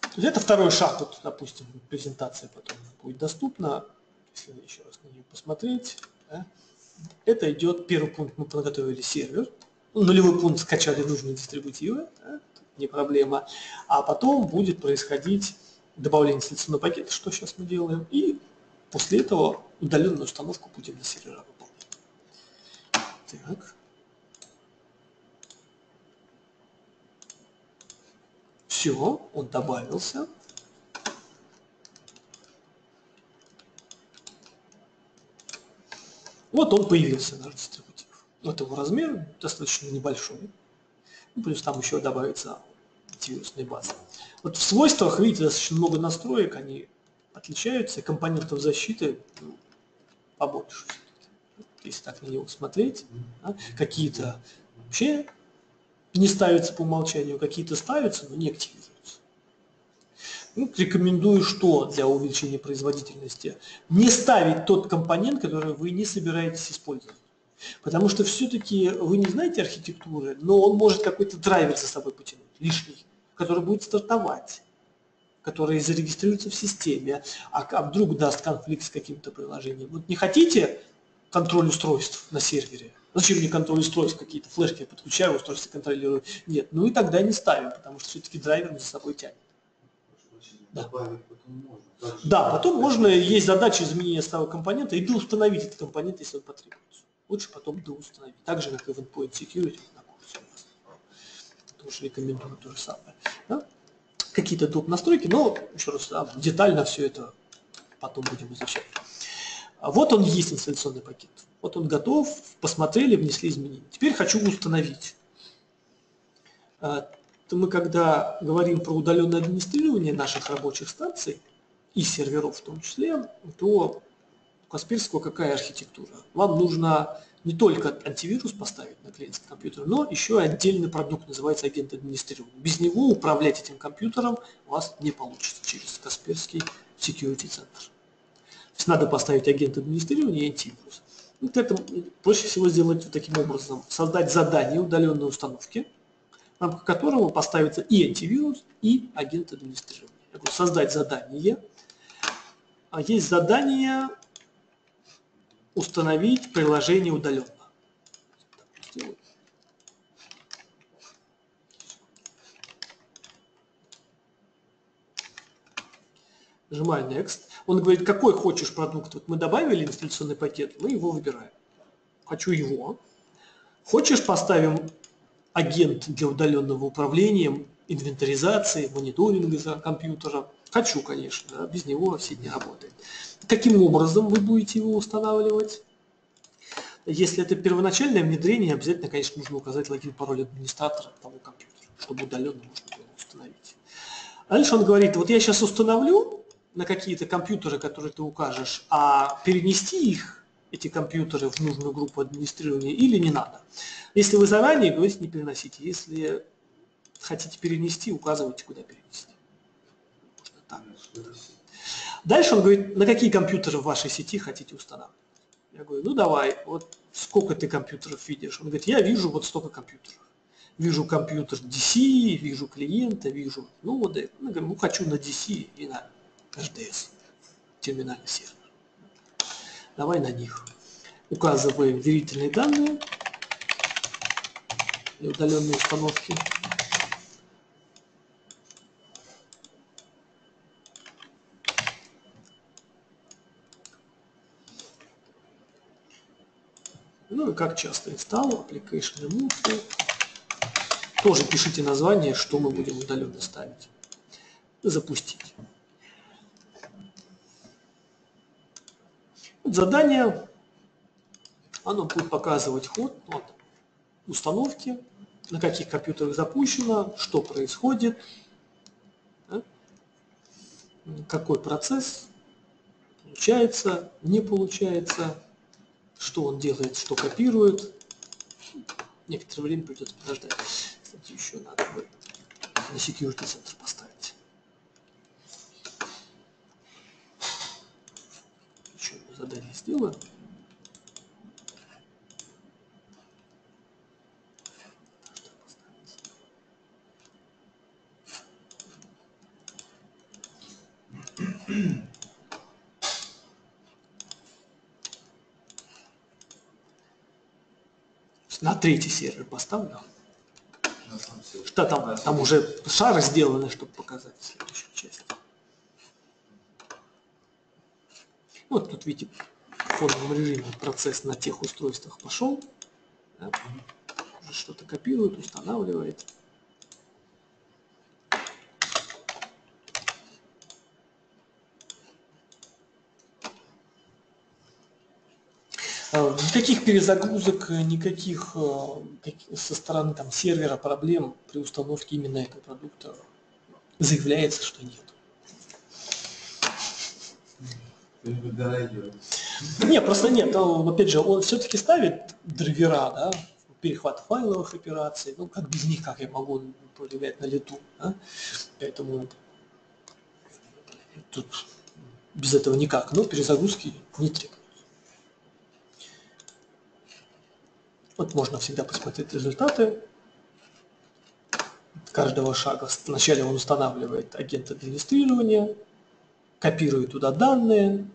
То есть это второй шаг, вот, допустим, презентация потом будет доступна, если еще раз на нее посмотреть. да. Это идет, первый пункт, мы подготовили сервер, ну, нулевой пункт скачали нужные дистрибутивы, да, не проблема, а потом будет происходить добавление инсталляционного пакета, что сейчас мы делаем, и после этого удаленную установку будем на сервера выполнять. Так. Все, он добавился. Вот он появился, наш дистрибутив. Вот его размер достаточно небольшой. Ну, плюс там еще добавится антивирусная база. Вот в свойствах, видите, достаточно много настроек, они отличаются, компонентов защиты ну, побольше. Если так на него смотреть, да, какие-то вообще не ставятся по умолчанию, какие-то ставятся, но не активируются. Ну, рекомендую что для увеличения производительности? Не ставить тот компонент, который вы не собираетесь использовать. Потому что все-таки вы не знаете архитектуры, но он может какой-то драйвер за собой потянуть, лишний, который будет стартовать, который зарегистрируется в системе, а, а вдруг даст конфликт с каким-то приложением. Вот не хотите контроль устройств на сервере? Зачем мне контроль устройств? Какие-то флешки я подключаю, устройства контролирую. Нет, ну и тогда не ставим, потому что все-таки драйвер за собой тянет. Да. Потом можно. Да, потом можно, есть задача изменения старого компонента и доустановить этот компонент, если он потребуется. Лучше потом доустановить. Так же, как и в Endpoint Security на курсе у нас. Тоже рекомендую то же самое. Да? Какие-то доп. настройки, но еще раз, да, детально все это потом будем изучать. А Вот он есть инсталляционный пакет. Вот он готов, посмотрели, внесли изменения. Теперь хочу установить. А, Мы когда говорим про удаленное администрирование наших рабочих станций и серверов в том числе, то у Касперского какая архитектура? Вам нужно не только антивирус поставить на клиентский компьютер, но еще отдельный продукт называется агент администрирования. Без него управлять этим компьютером у вас не получится через Касперский Security Center. То есть надо поставить агент администрирования и антивирус. Вот это проще всего сделать вот таким образом. Создать задание удаленной установки, в рамках которого поставится и антивирус, и агент администрирования. Я говорю, создать задание. А есть задание установить приложение удаленно. Нажимаю Next. Он говорит, какой хочешь продукт. Вот мы добавили инсталляционный пакет, мы его выбираем. Хочу его. Хочешь, поставим агент для удаленного управления, инвентаризации, мониторинга за компьютером. Хочу, конечно, без него все не работает. Каким образом вы будете его устанавливать? Если это первоначальное внедрение, обязательно, конечно, нужно указать логин, пароль администратора того компьютера, чтобы удаленно можно было установить. Дальше он говорит, вот я сейчас установлю на какие-то компьютеры, которые ты укажешь, а перенести их, эти компьютеры, в нужную группу администрирования или не надо. Если вы заранее говорите, не переносите. Если хотите перенести, указывайте, куда перенести. Можно так. Дальше он говорит, на какие компьютеры в вашей сети хотите устанавливать. Я говорю, ну давай, вот сколько ты компьютеров видишь? Он говорит, я вижу вот столько компьютеров. Вижу компьютер DC, вижу клиента, вижу ноды. Ну, говорю, ну хочу на DC и на HDS, терминальный сервер. Давай на них. Указываем верительные данные для удаленной установки. Ну и как часто install, application remove. Тоже пишите название, что мы будем удаленно ставить. Запустить. Задание, оно будет показывать ход вот, установки, на каких компьютерах запущено, что происходит, да? какой процесс получается, не получается, что он делает, что копирует. Некоторое время придется подождать. Кстати, еще надо бы на security центр поставить. Одно задание сделаю. на третий сервер поставлю. Что там? Там уже шары сделаны, чтобы показать следующую часть. Вот тут видите, в фоновом режиме процесс на тех устройствах пошел. Да? Что-то копирует, устанавливает. Э, никаких перезагрузок, никаких э, со стороны там, сервера проблем при установке именно этого продукта заявляется, что нет. Не, просто нет. Опять же, он все-таки ставит драйвера, да, перехват файловых операций. Ну, как без них, как я могу проявлять на лету. Да? Поэтому тут без этого никак. Но перезагрузки не требует. Вот можно всегда посмотреть результаты каждого шага. Вначале он устанавливает агент администрирования, копирует туда данные,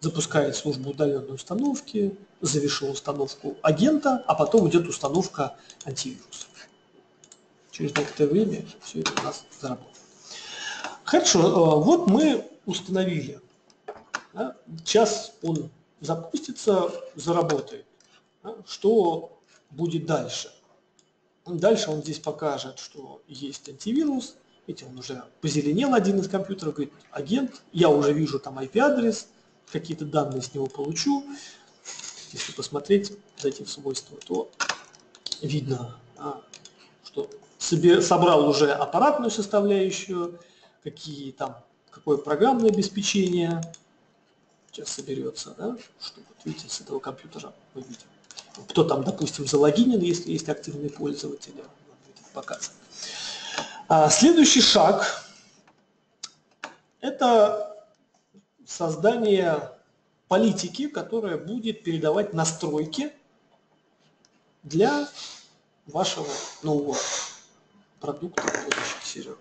запускает службу удаленной установки, завершил установку агента, а потом идет установка антивируса. Через некоторое время все это у нас заработает. Хорошо, э, вот мы установили. Сейчас он запустится, заработает. Что будет дальше? Дальше он здесь покажет, что есть антивирус. Видите, он уже позеленел один из компьютеров, говорит, агент, я уже вижу там IP-адрес, какие-то данные с него получу. Если посмотреть, зайти в свойства, то видно, а, что собрал уже аппаратную составляющую, какие там, какое программное обеспечение сейчас соберется, да, что вот видите, с этого компьютера мы видим кто там, допустим, залогинен, если есть активные пользователи, показывать. А следующий шаг – это создание политики, которая будет передавать настройки для вашего нового продукта будущих серверов.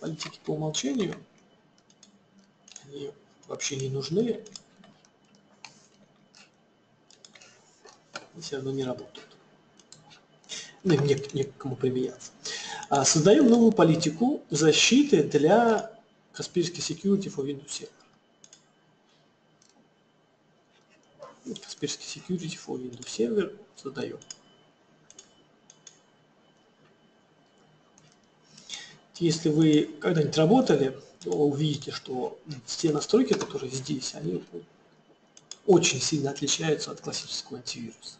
Политики по умолчанию, они вообще не нужны, все равно не работают. Ну, не, не к кому применяться. А, создаем новую политику защиты для Kaspersky Security for Windows Server. Kaspersky Security for Windows Server задаем. Если вы когда-нибудь работали, то увидите, что те настройки, которые здесь, они очень сильно отличаются от классического антивируса.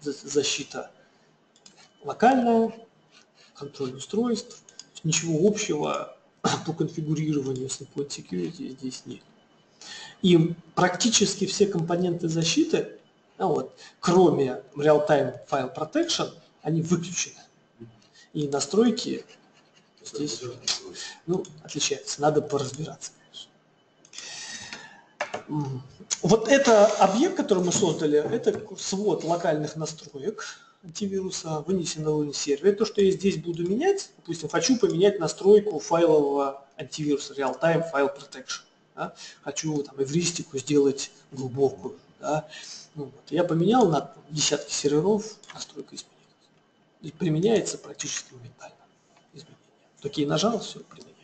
Защита локальная, контроль устройств, ничего общего по конфигурированию с endpoint security здесь нет. И практически все компоненты защиты, ну вот, кроме real-time file protection, они выключены. И настройки здесь ну, отличаются. Надо поразбираться. Вот это объект, который мы создали, это свод локальных настроек антивируса, вынесен на уровень сервера. То, что я здесь буду менять, допустим, хочу поменять настройку файлового антивируса Real-Time File Protection. Да? Хочу там эвристику сделать глубокую. Да? Ну, вот. Я поменял на десятки серверов, настройка изменилась. И применяется практически моментально изменение. Такие нажал, все применяется.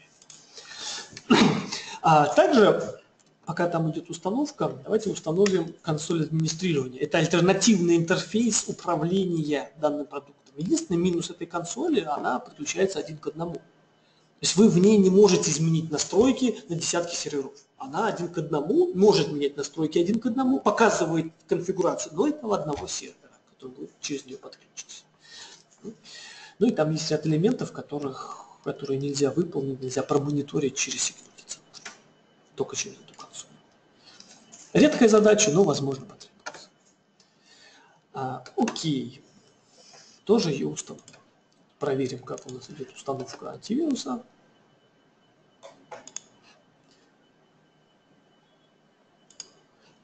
А также пока там идет установка, давайте установим консоль администрирования. Это альтернативный интерфейс управления данным продуктом. Единственный минус этой консоли, она подключается один к одному. То есть вы в ней не можете изменить настройки на десятки серверов. Она один к одному, может менять настройки один к одному, показывает конфигурацию, но этого одного сервера, который будет через нее подключиться. Ну и там есть ряд элементов, которых, которые нельзя выполнить, нельзя промониторить через security центр. Только через эту Редкая задача, но возможно потребуется. А, окей. Тоже ее установим. Проверим, как у нас идет установка антивируса.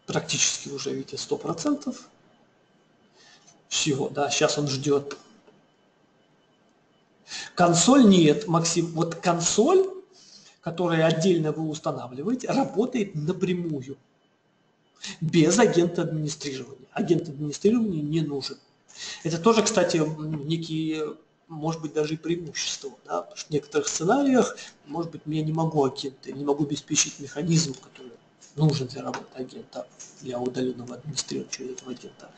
Практически уже, видите, 100%. Всего, да, сейчас он ждет. Консоль нет, Максим. Вот консоль, которую отдельно вы устанавливаете, работает напрямую без агента администрирования. Агент администрирования не нужен. Это тоже, кстати, некие, может быть, даже и преимущество. Да? Потому что в некоторых сценариях, может быть, я не могу агента, не могу обеспечить механизм, который нужен для работы агента, для удаленного администрирования через этого агента.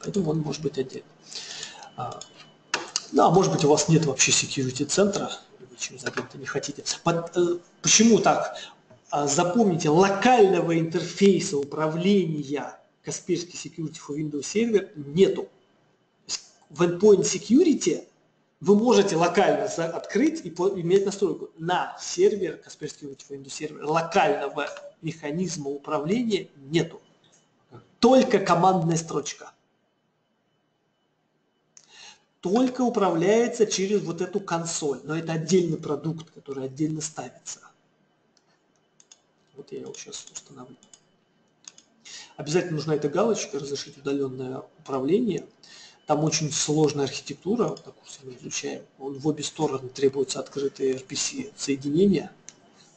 Поэтому он может быть отдельно. А, да, может быть, у вас нет вообще security центра, вы через агента не хотите. Э, почему так? А, запомните, локального интерфейса управления Kaspersky Security for Windows Server нету. В Endpoint Security вы можете локально открыть и иметь настройку. На сервер Kaspersky Security for Windows Server локального механизма управления нету. Только командная строчка. Только управляется через вот эту консоль. Но это отдельный продукт, который отдельно ставится. Вот я его сейчас установлю. Обязательно нужна эта галочка «Разрешить удаленное управление». Там очень сложная архитектура, на курсе мы изучаем. Он в обе стороны требуется открытые RPC-соединения,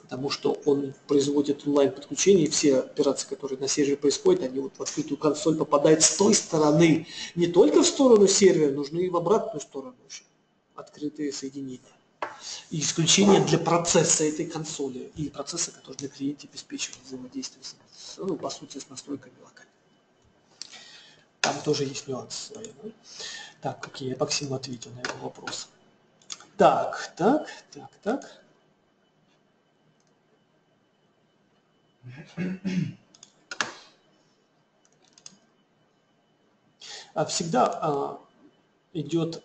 потому что он производит онлайн-подключение, и все операции, которые на сервере происходят, они вот в открытую консоль попадают с той стороны. Не только в сторону сервера, нужны и в обратную сторону еще открытые соединения и исключение для процесса этой консоли и процесса, который для клиента обеспечивает взаимодействие с, ну, по сути, с настройками локально. Там тоже есть нюансы свои. Да? Так, окей, я Максиму ответил на этот вопрос. Так, так, так, так. А всегда а, идет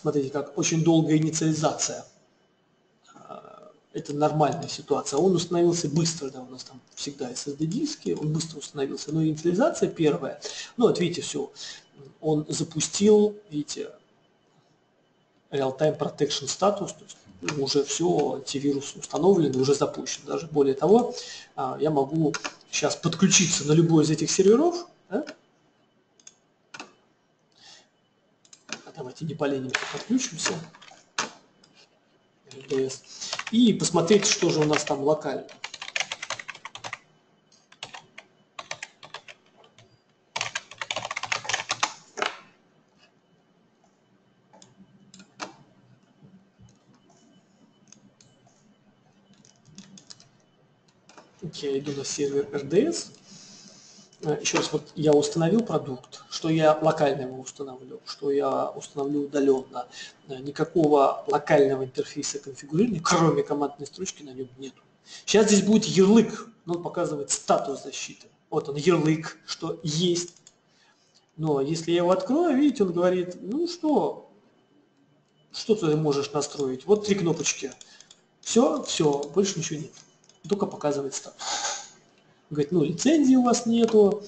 смотрите, как очень долгая инициализация. А, это нормальная ситуация. Он установился быстро, да, у нас там всегда SSD-диски, он быстро установился. Но инициализация первая, ну вот видите, все, он запустил, видите, real-time protection статус, то есть уже все, антивирус установлен, уже запущен. Даже более того, а, я могу сейчас подключиться на любой из этих серверов, да, Давайте не поленимся, подключимся. И посмотреть, что же у нас там локально. Я иду на сервер RDS. Э, Еще раз, вот я установил продукт, что я локально его установлю, что я установлю удаленно. Никакого локального интерфейса конфигурирования, кроме командной строчки, на нем нет. Сейчас здесь будет ярлык, он показывает статус защиты. Вот он, ярлык, что есть. Но если я его открою, видите, он говорит, ну что, что ты можешь настроить? Вот три кнопочки. Все, все, больше ничего нет. Только показывает статус. Говорит, ну лицензии у вас нету,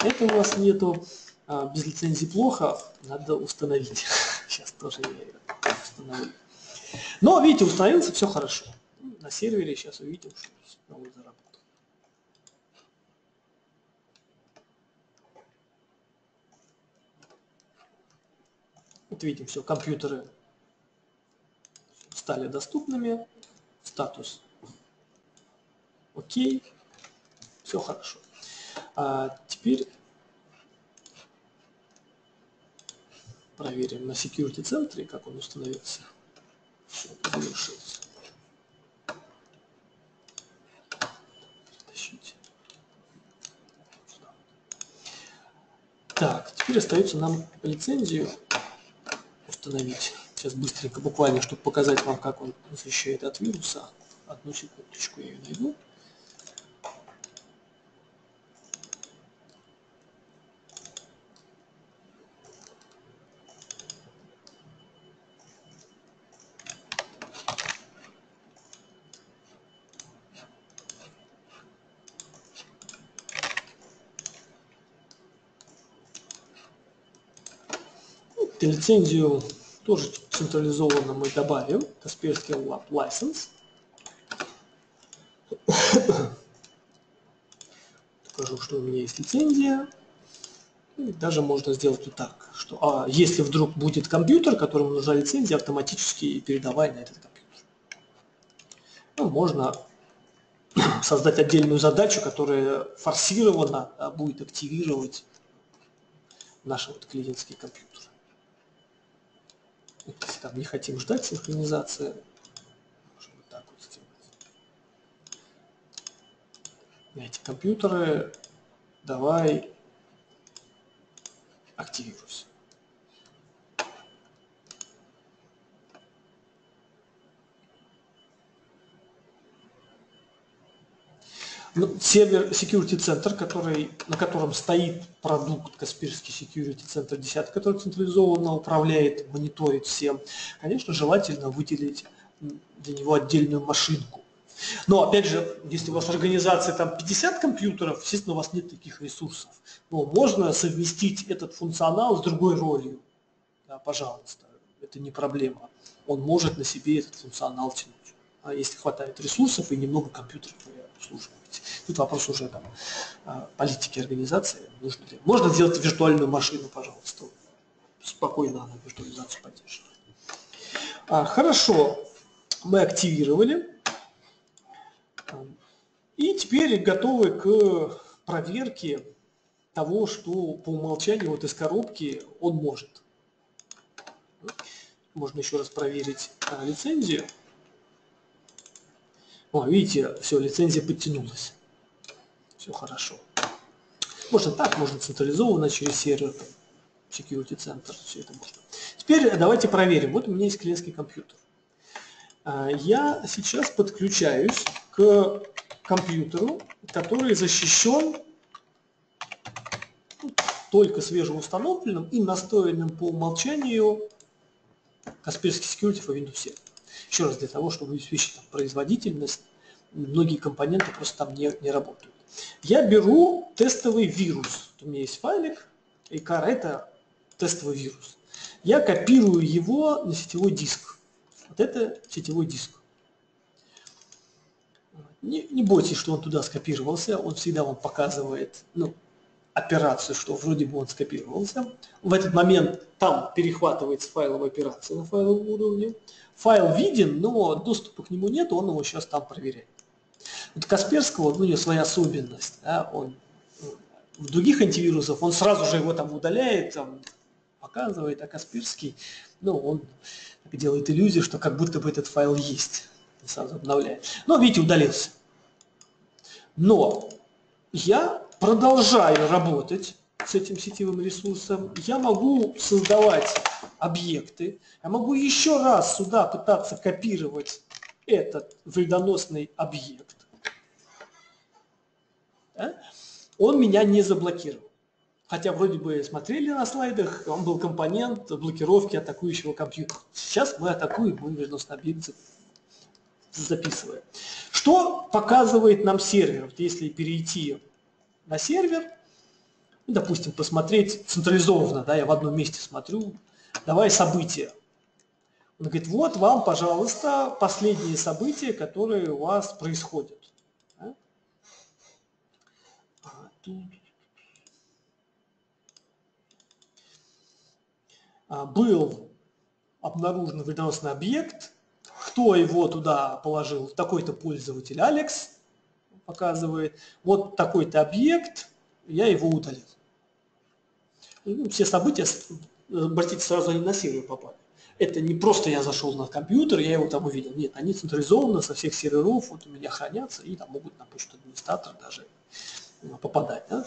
это у вас нету, без лицензии плохо, надо установить. Сейчас тоже я ее установлю. Но видите, установился, все хорошо. На сервере сейчас увидим, что снова заработал. Вот видим, все, компьютеры стали доступными, статус окей, все хорошо. А теперь проверим на security центре, как он установился. Так, теперь остается нам лицензию установить. Сейчас быстренько, буквально, чтобы показать вам, как он защищает от вируса. Одну секундочку я ее найду. Лицензию тоже централизованно мы добавим. Kaspersky Lab License. Покажу, что у меня есть лицензия. И даже можно сделать вот так, что а, если вдруг будет компьютер, которому нужна лицензия, автоматически передавай на этот компьютер. Ну, можно создать отдельную задачу, которая форсированно а, будет активировать наши вот клиентские компьютеры. Если там не хотим ждать синхронизации, можем вот так вот сделать. Эти компьютеры, давай активируйся. Сервер Security Center, который, на котором стоит продукт Касперский Security Center 10, который централизованно управляет, мониторит всем, конечно, желательно выделить для него отдельную машинку. Но, опять же, если у вас в организации там 50 компьютеров, естественно, у вас нет таких ресурсов. Но можно совместить этот функционал с другой ролью. Да, пожалуйста, это не проблема. Он может на себе этот функционал тянуть. А если хватает ресурсов и немного компьютеров обслуживаете. Тут вопрос уже там политики организации. Нужно ли. Можно сделать виртуальную машину, пожалуйста. Спокойно она виртуализацию поддерживает. А, хорошо, мы активировали. И теперь готовы к проверке того, что по умолчанию вот из коробки он может. Можно еще раз проверить а, лицензию. О, видите, все, лицензия подтянулась. Все хорошо. Можно так, можно централизованно через сервер, security центр, все это можно. Теперь давайте проверим. Вот у меня есть клиентский компьютер. А, я сейчас подключаюсь к компьютеру, который защищен только свежеустановленным и настроенным по умолчанию Kaspersky Security for Windows 7. Еще раз для того, чтобы обеспечить там, производительность, многие компоненты просто там не, не работают. Я беру тестовый вирус. У меня есть файлик, и car это тестовый вирус. Я копирую его на сетевой диск. Вот это сетевой диск. Не, не бойтесь, что он туда скопировался, он всегда вам показывает ну, операцию, что вроде бы он скопировался. В этот момент там перехватывается файловая операция на файловом уровне. Файл виден, но доступа к нему нет, он его сейчас там проверяет. Вот Касперского, ну, у него своя особенность. Да, он, ну, в других антивирусах он сразу же его там удаляет, там, показывает, а Касперский, ну, он делает иллюзию, что как будто бы этот файл есть, сразу обновляет. Но, видите, удалился. Но я продолжаю работать с этим сетевым ресурсом, я могу создавать объекты, я могу еще раз сюда пытаться копировать этот вредоносный объект. Да? Он меня не заблокировал. Хотя вроде бы смотрели на слайдах, он был компонент блокировки атакующего компьютера. Сейчас мы атакуем, мы вредоносный объект записываем. Что показывает нам сервер? Если перейти на сервер, ну, допустим, посмотреть централизованно, да, я в одном месте смотрю, давай события. Он говорит, вот вам, пожалуйста, последние события, которые у вас происходят. Да? А, был обнаружен вредоносный объект, кто его туда положил, такой-то пользователь Алекс показывает, вот такой-то объект, я его удалил. Все события, обратите, сразу они на сервер попали. Это не просто я зашел на компьютер, я его там увидел. Нет, они централизованно со всех серверов вот у меня хранятся и там могут на почту администратора даже ну, попадать. Да?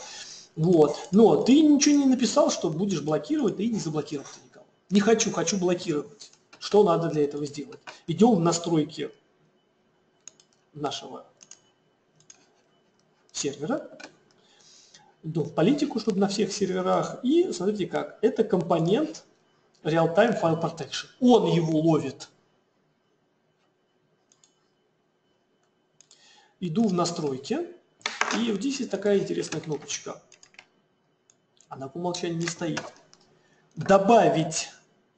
Вот. Но ты ничего не написал, что будешь блокировать, ты не заблокировал никого. Не хочу, хочу блокировать. Что надо для этого сделать? Идем в настройки нашего сервера, в политику, чтобы на всех серверах, и смотрите как, это компонент Real-Time File Protection. Он его ловит. Иду в настройки, и здесь есть такая интересная кнопочка. Она по умолчанию не стоит. Добавить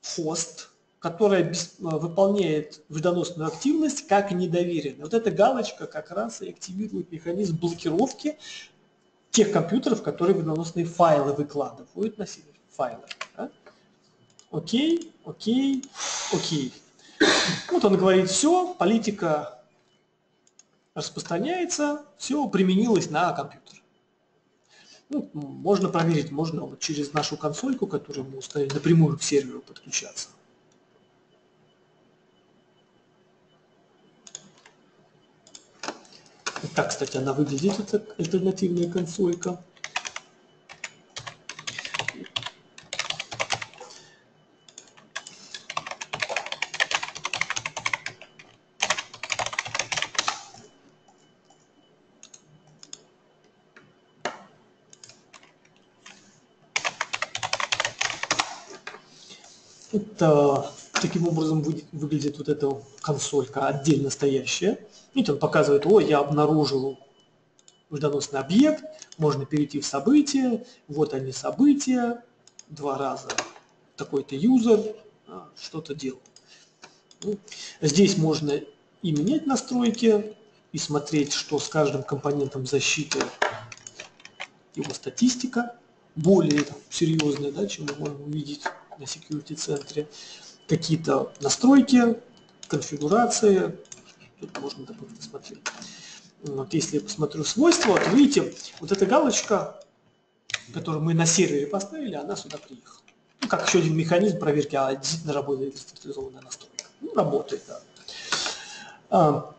хост, которая э, выполняет вредоносную активность как недоверенная. Вот эта галочка как раз и активирует механизм блокировки тех компьютеров, которые вредоносные файлы выкладывают на сервер. Файлы. Да? Окей, окей, окей. Вот он говорит, все, политика распространяется, все применилось на компьютер. Ну, можно проверить, можно через нашу консольку, которую мы установили, напрямую к серверу подключаться. Так, кстати, она выглядит, эта альтернативная консолька. Это таким образом выглядит вот эта консолька отдельно стоящая. Видите, он показывает, о, я обнаружил вредоносный объект, можно перейти в события, вот они события, два раза такой-то юзер а, что-то делал. Ну, здесь можно и менять настройки, и смотреть, что с каждым компонентом защиты его статистика более там, серьезная, да, чем мы можем увидеть на security центре. Какие-то настройки, конфигурация, тут можно дополнительно смотреть. Вот если я посмотрю свойства, то видите, вот эта галочка, которую мы на сервере поставили, она сюда приехала. Ну, как еще один механизм проверки, а действительно работает централизованная настройка. Ну, работает, да. А,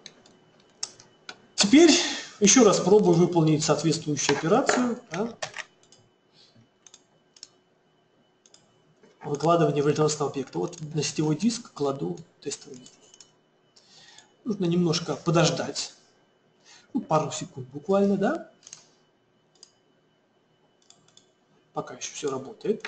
теперь еще раз пробую выполнить соответствующую операцию. Да. Выкладывание вредоносного объекта. Вот на сетевой диск кладу тестовый. Нужно немножко подождать, ну, пару секунд буквально, да, пока еще все работает.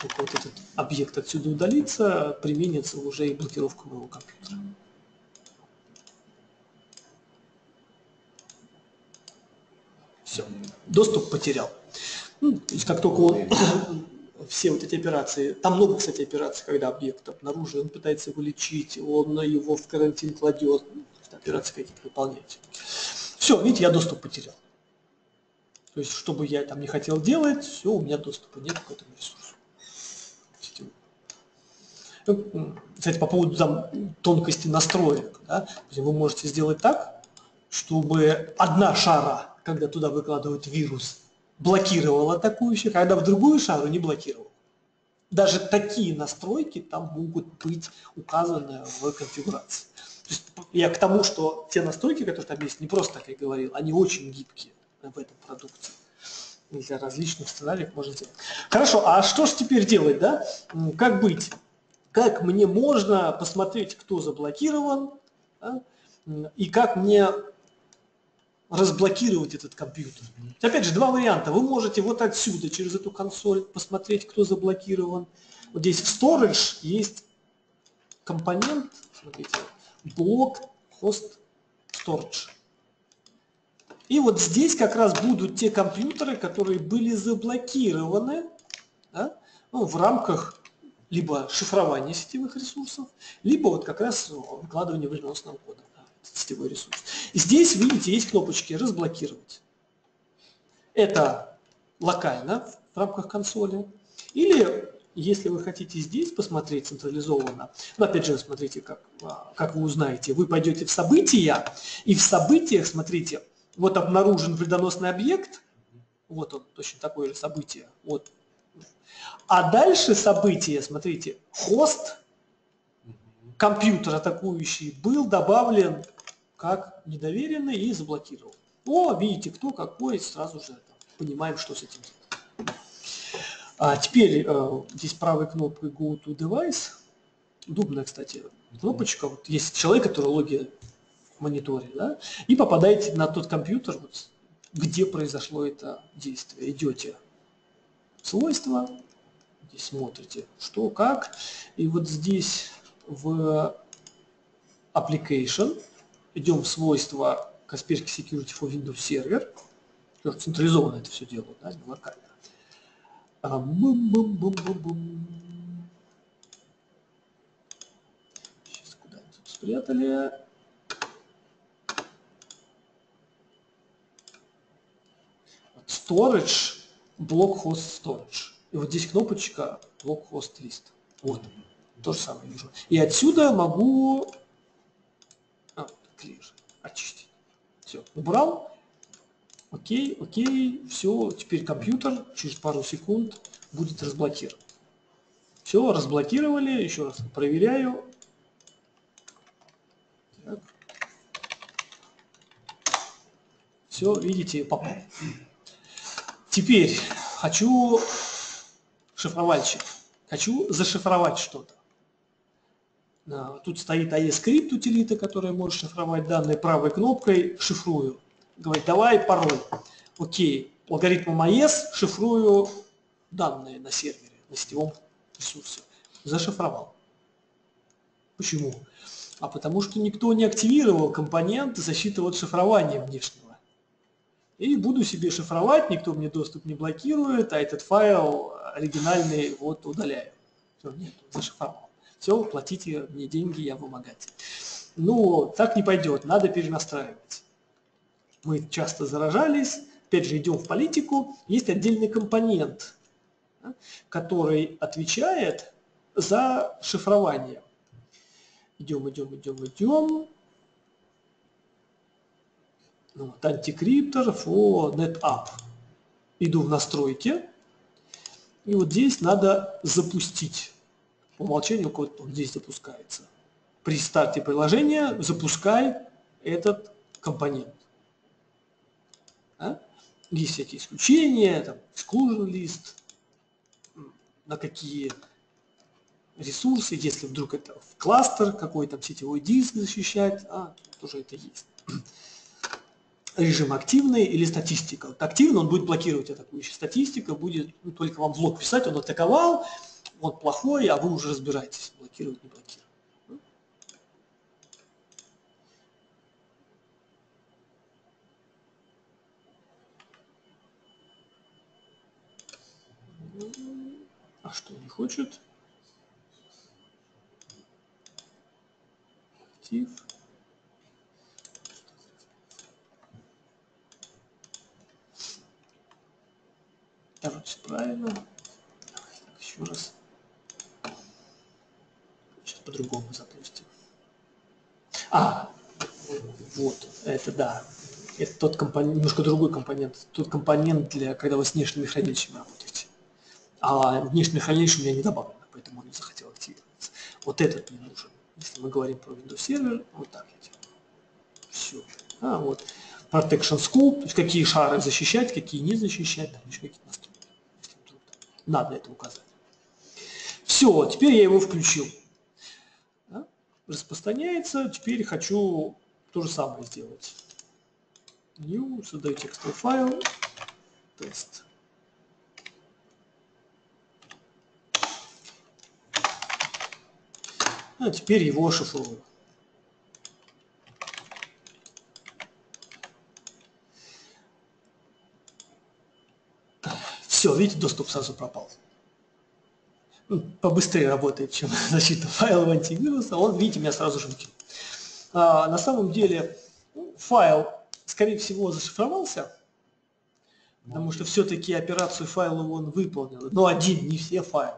Только вот этот объект отсюда удалится, применится уже и блокировка моего компьютера. Все, доступ потерял. Ну, то есть как только он все вот эти операции, там много, кстати, операций, когда объект обнаружен, он пытается его лечить, он его в карантин кладет, ну, операции какие-то выполнять. Все, видите, я доступ потерял. То есть, что бы я там не хотел делать, все, у меня доступа нет к этому ресурсу. Ну, кстати, по поводу там, тонкости настроек, да, вы можете сделать так, чтобы одна шара, когда туда выкладывают вирус, блокировал атакующих, когда в другую шару не блокировал. Даже такие настройки там могут быть указаны в конфигурации. То есть я к тому, что те настройки, которые там есть, не просто, как я говорил, они очень гибкие в этом продукте. И для различных сценариев можно сделать. Хорошо, а что же теперь делать, да? Как быть? Как мне можно посмотреть, кто заблокирован, да? и как мне разблокировать этот компьютер. Опять же, два варианта. Вы можете вот отсюда, через эту консоль, посмотреть, кто заблокирован. Вот здесь в Storage есть компонент, смотрите, блок host storage. И вот здесь как раз будут те компьютеры, которые были заблокированы да, ну, в рамках либо шифрования сетевых ресурсов, либо вот как раз выкладывания вредоносного кода сетевой ресурс. Здесь, видите, есть кнопочки «Разблокировать». Это локально в рамках консоли. Или, если вы хотите здесь посмотреть централизованно, ну, опять же, смотрите, как, а, как вы узнаете, вы пойдете в события, и в событиях, смотрите, вот обнаружен вредоносный объект, вот он, точно такое же событие, вот. А дальше событие, смотрите, хост, компьютер атакующий, был добавлен как недоверенный и заблокировал. О, видите, кто какой, сразу же понимаем, что с этим делать. А теперь э, здесь правой кнопкой Go to Device. Удобная, кстати, кнопочка. Вот есть человек, который логи в мониторе, да, и попадаете на тот компьютер, вот, где произошло это действие. Идете в свойства, здесь смотрите, что, как, и вот здесь в Application идем в свойства Kaspersky Security for Windows Server, централизованно это все делают, да, не локально. А, бум -бум -бум -бум -бум. Сейчас куда-нибудь спрятали. Storage, блок host storage. И вот здесь кнопочка блок host list. Вот. То же самое вижу. И отсюда могу clear, очистить. Все, убрал. Окей, окей, все, теперь компьютер через пару секунд будет разблокирован. Все, разблокировали, еще раз проверяю. Так. Все, видите, попал. Теперь хочу шифровальщик. Хочу зашифровать что-то. Тут стоит AES-скрипт утилита, которая может шифровать данные правой кнопкой, шифрую. Говорит, давай пароль. Окей, алгоритмом AES шифрую данные на сервере, на сетевом ресурсе. Зашифровал. Почему? А потому что никто не активировал компонент защиты от шифрования внешнего. И буду себе шифровать, никто мне доступ не блокирует, а этот файл оригинальный вот удаляю. Все, нет, зашифровал все, платите мне деньги, я вымогатель. Ну, так не пойдет, надо перенастраивать. Мы часто заражались, опять же идем в политику, есть отдельный компонент, который отвечает за шифрование. Идем, идем, идем, идем. Ну, вот, антикриптор for NetApp. Иду в настройки. И вот здесь надо запустить по умолчанию код он здесь запускается. При старте приложения запускай этот компонент. А? Есть всякие исключения, там, exclusion list, на какие ресурсы, если вдруг это в кластер, какой там сетевой диск защищать, а, тоже это есть. Режим активный или статистика. Вот активно он будет блокировать атакующий. Статистика будет ну, только вам в лог писать, он атаковал, он плохой, а вы уже разбираетесь, блокировать, не блокировать. А что, не хочет? Актив. Кажется, правильно. Так, еще раз по-другому запустим. А, вот, это да. Это тот компонент, немножко другой компонент. Тот компонент, для, когда вы с внешними хранилищами работаете. А внешнее хранилище у меня не добавлено, поэтому он не захотел активироваться. Вот этот мне нужен. Если мы говорим про Windows Server, вот так я делаю. Все. А, вот. Protection Scope, то есть какие шары защищать, какие не защищать, там еще какие-то настройки. Надо это указать. Все, теперь я его включил. Распространяется, теперь хочу то же самое сделать. New, создаю текстовый файл, тест. А теперь его шифрую. Все, видите, доступ сразу пропал. Ну, побыстрее работает, чем защита файлов антивируса. Он, видите, меня сразу же выкинул. А, на самом деле ну, файл, скорее всего, зашифровался, потому что все-таки операцию файла он выполнил, но один, не все файлы.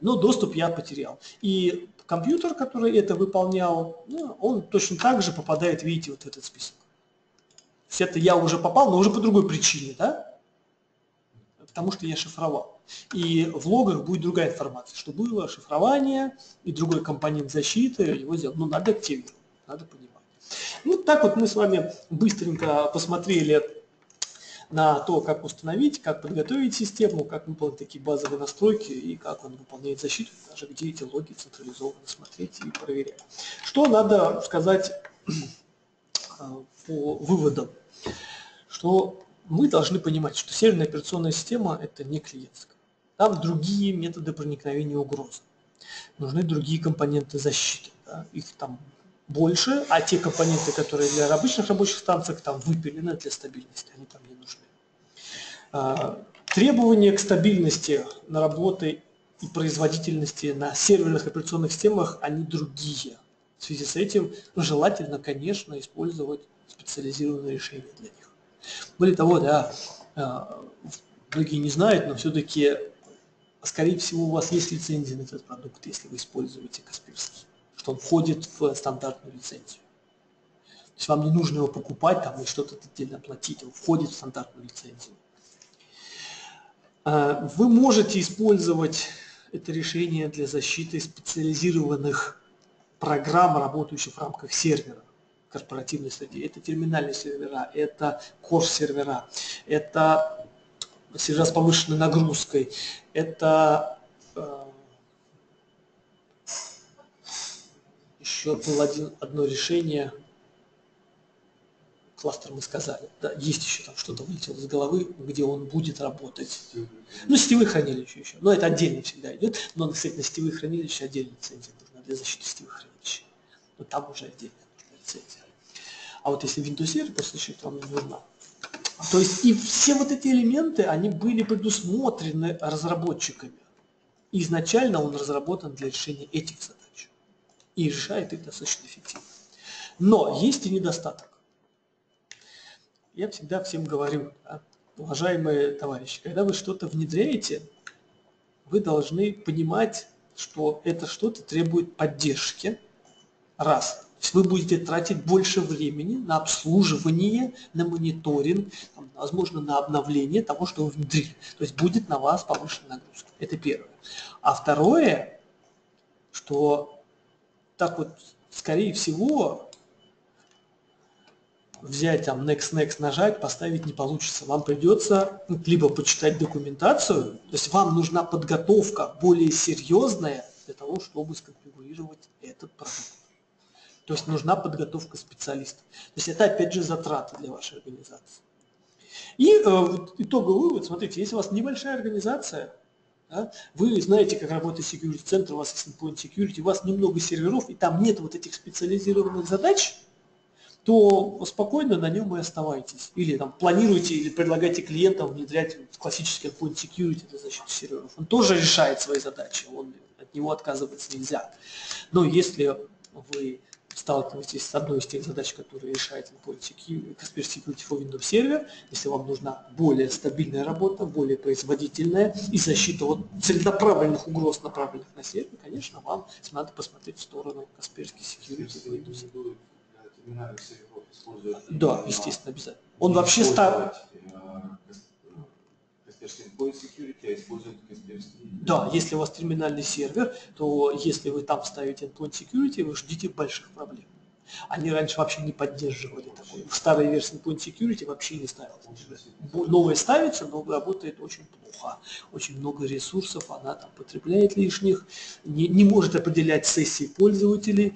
Но доступ я потерял. И компьютер, который это выполнял, ну, он точно так же попадает, видите, вот в этот список. Есть это я уже попал, но уже по другой причине, да? Потому что я шифровал. И в логах будет другая информация, что было шифрование и другой компонент защиты, его сделал. Ну, надо активировать, надо понимать. Ну, так вот мы с вами быстренько посмотрели на то, как установить, как подготовить систему, как выполнить такие базовые настройки и как он выполняет защиту, даже где эти логи централизованно смотреть и проверять. Что надо сказать а, по выводам? Что мы должны понимать, что серверная операционная система – это не клиентская. Там другие методы проникновения угрозы. Нужны другие компоненты защиты. Да? Их там больше, а те компоненты, которые для обычных рабочих станций, там выпилены для стабильности, они там не нужны. А, требования к стабильности на работы и производительности на серверных операционных системах, они другие. В связи с этим желательно, конечно, использовать специализированные решения для них. Более того, да, а, многие не знают, но все-таки, скорее всего, у вас есть лицензия на этот продукт, если вы используете Касперский что он входит в стандартную лицензию. То есть вам не нужно его покупать там и что-то отдельно платить, он входит в стандартную лицензию. А, вы можете использовать это решение для защиты специализированных программ, работающих в рамках сервера корпоративной среде. Это терминальные сервера, это core-сервера, это сервера с повышенной нагрузкой, это э, еще было один, одно решение, кластер мы сказали, да, есть еще там что-то вылетело из головы, где он будет работать. Ну, сетевые хранилища еще, но это отдельно всегда идет, но, кстати, на сетевые хранилища отдельная лицензия нужна для защиты сетевых хранилищ. Но там уже отдельная нужна лицензия. А вот если Windows Server после счета вам не нужна. То есть и все вот эти элементы, они были предусмотрены разработчиками. Изначально он разработан для решения этих задач и решает их достаточно эффективно. Но есть и недостаток. Я всегда всем говорю, да, уважаемые товарищи, когда вы что-то внедряете, вы должны понимать, что это что-то требует поддержки. Раз. Есть вы будете тратить больше времени на обслуживание, на мониторинг, там, возможно, на обновление того, что вы внедрили. То есть будет на вас повышенная нагрузка. Это первое. А второе, что так вот, скорее всего, взять там next, next, нажать, поставить не получится. Вам придется либо почитать документацию, то есть вам нужна подготовка более серьезная для того, чтобы сконфигурировать этот продукт. То есть нужна подготовка специалиста. То есть это опять же затраты для вашей организации. И э, итоговый вывод, смотрите, если у вас небольшая организация, да? Вы знаете, как работает security центр, у вас есть endpoint security, у вас немного серверов, и там нет вот этих специализированных задач, то спокойно на нем и оставайтесь. Или там планируйте или предлагайте клиентам внедрять классический endpoint security для защиты серверов. Он тоже решает свои задачи, он, от него отказываться нельзя. Но если вы сталкиваетесь с одной из тех задач, которые решает Security, for Windows Server, если вам нужна более стабильная работа, более производительная и защита от целенаправленных угроз, направленных на сервер, конечно, вам надо посмотреть в сторону Kaspersky Security for Windows Server. Да, естественно, обязательно. Он вообще ставит... Касперский Endpoint Security, а Касперский. Да, если у вас терминальный сервер, то если вы там ставите endpoint security, вы ждите больших проблем. Они раньше вообще не поддерживали такой. В старой версии endpoint security вообще не ставилось. Новое ставится, но работает очень плохо. Очень много ресурсов она там потребляет лишних, не, не может определять сессии пользователей.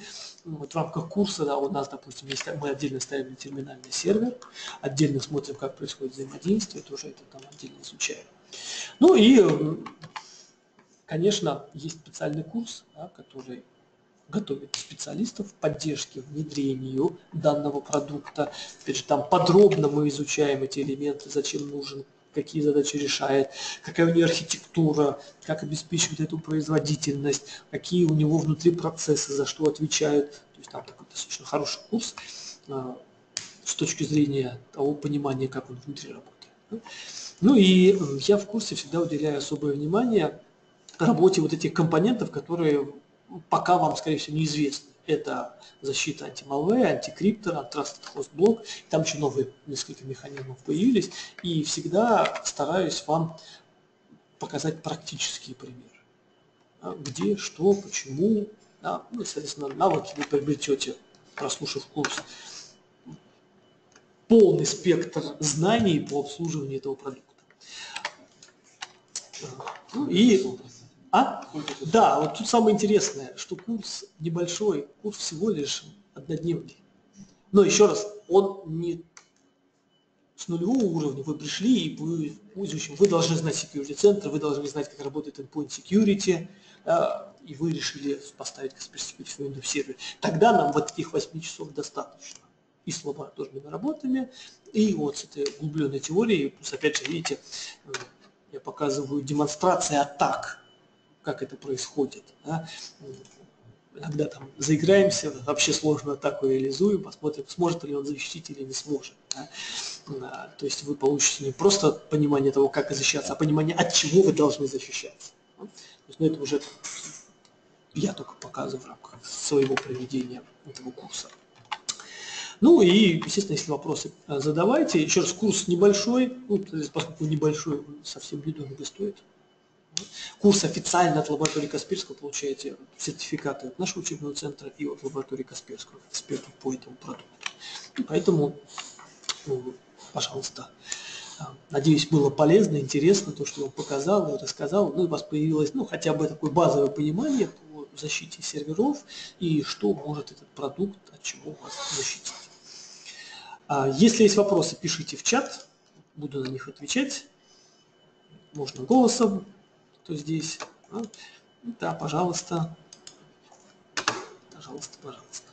Ну, Вот в рамках курса, да, у нас, допустим, есть, мы отдельно ставим терминальный сервер, отдельно смотрим, как происходит взаимодействие, тоже это там отдельно изучаем. Ну и, конечно, есть специальный курс, да, который готовит специалистов к поддержке внедрению данного продукта. Опять же, там подробно мы изучаем эти элементы, зачем нужен, какие задачи решает, какая у нее архитектура, как обеспечивает эту производительность, какие у него внутри процессы, за что отвечают. То есть там такой достаточно хороший курс а, с точки зрения того понимания, как он внутри работает. Ну и я в курсе всегда уделяю особое внимание работе вот этих компонентов, которые пока вам, скорее всего, неизвестны. Это защита антималвея, антикриптор, Trusted Host Block. Там еще новые несколько механизмов появились. И всегда стараюсь вам показать практические примеры. А, Где, что, почему. Да, ну, соответственно, навыки вы приобретете, прослушав курс. Полный спектр знаний по обслуживанию этого продукта. Ну и а? Да, вот тут самое интересное, что курс небольшой, курс всего лишь однодневный. Но еще раз, он не с нулевого уровня. Вы пришли и вы, изучим, вы должны знать security центр, вы должны знать, как работает endpoint security, да, и вы решили поставить Kaspersky Security в Windows сервер. Тогда нам вот этих 8 часов достаточно. И с лабораторными работами, и вот с этой углубленной теорией, плюс опять же, видите, э, я показываю демонстрации атак, как это происходит. да. Иногда там заиграемся, вообще сложную атаку реализуем, посмотрим, сможет ли он защитить или не сможет. да. То есть вы получите не просто понимание того, как защищаться, а понимание, от чего вы должны защищаться. да. То есть, ну, это уже я только показываю в рамках своего проведения этого курса. Ну и, естественно, если вопросы э, задавайте. Еще раз, курс небольшой, ну, поскольку небольшой, совсем недорого стоит. Курс официально от лаборатории Касперского получаете сертификаты от нашего учебного центра и от лаборатории Касперского, экспертов по этому продукту. Поэтому, ну, пожалуйста, а, Надеюсь, было полезно, интересно то, что я вам показал и рассказал. Ну и у вас появилось ну, хотя бы такое базовое понимание по защите серверов и что может этот продукт, от чего вас защитить. А, Если есть вопросы, пишите в чат, буду на них отвечать. Можно голосом, кто здесь. А, Да, пожалуйста. Пожалуйста, пожалуйста.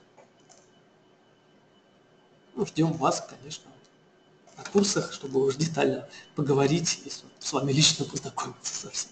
Ну, ждем вас, конечно, на курсах, чтобы уж детально поговорить и с вами лично познакомиться со всем.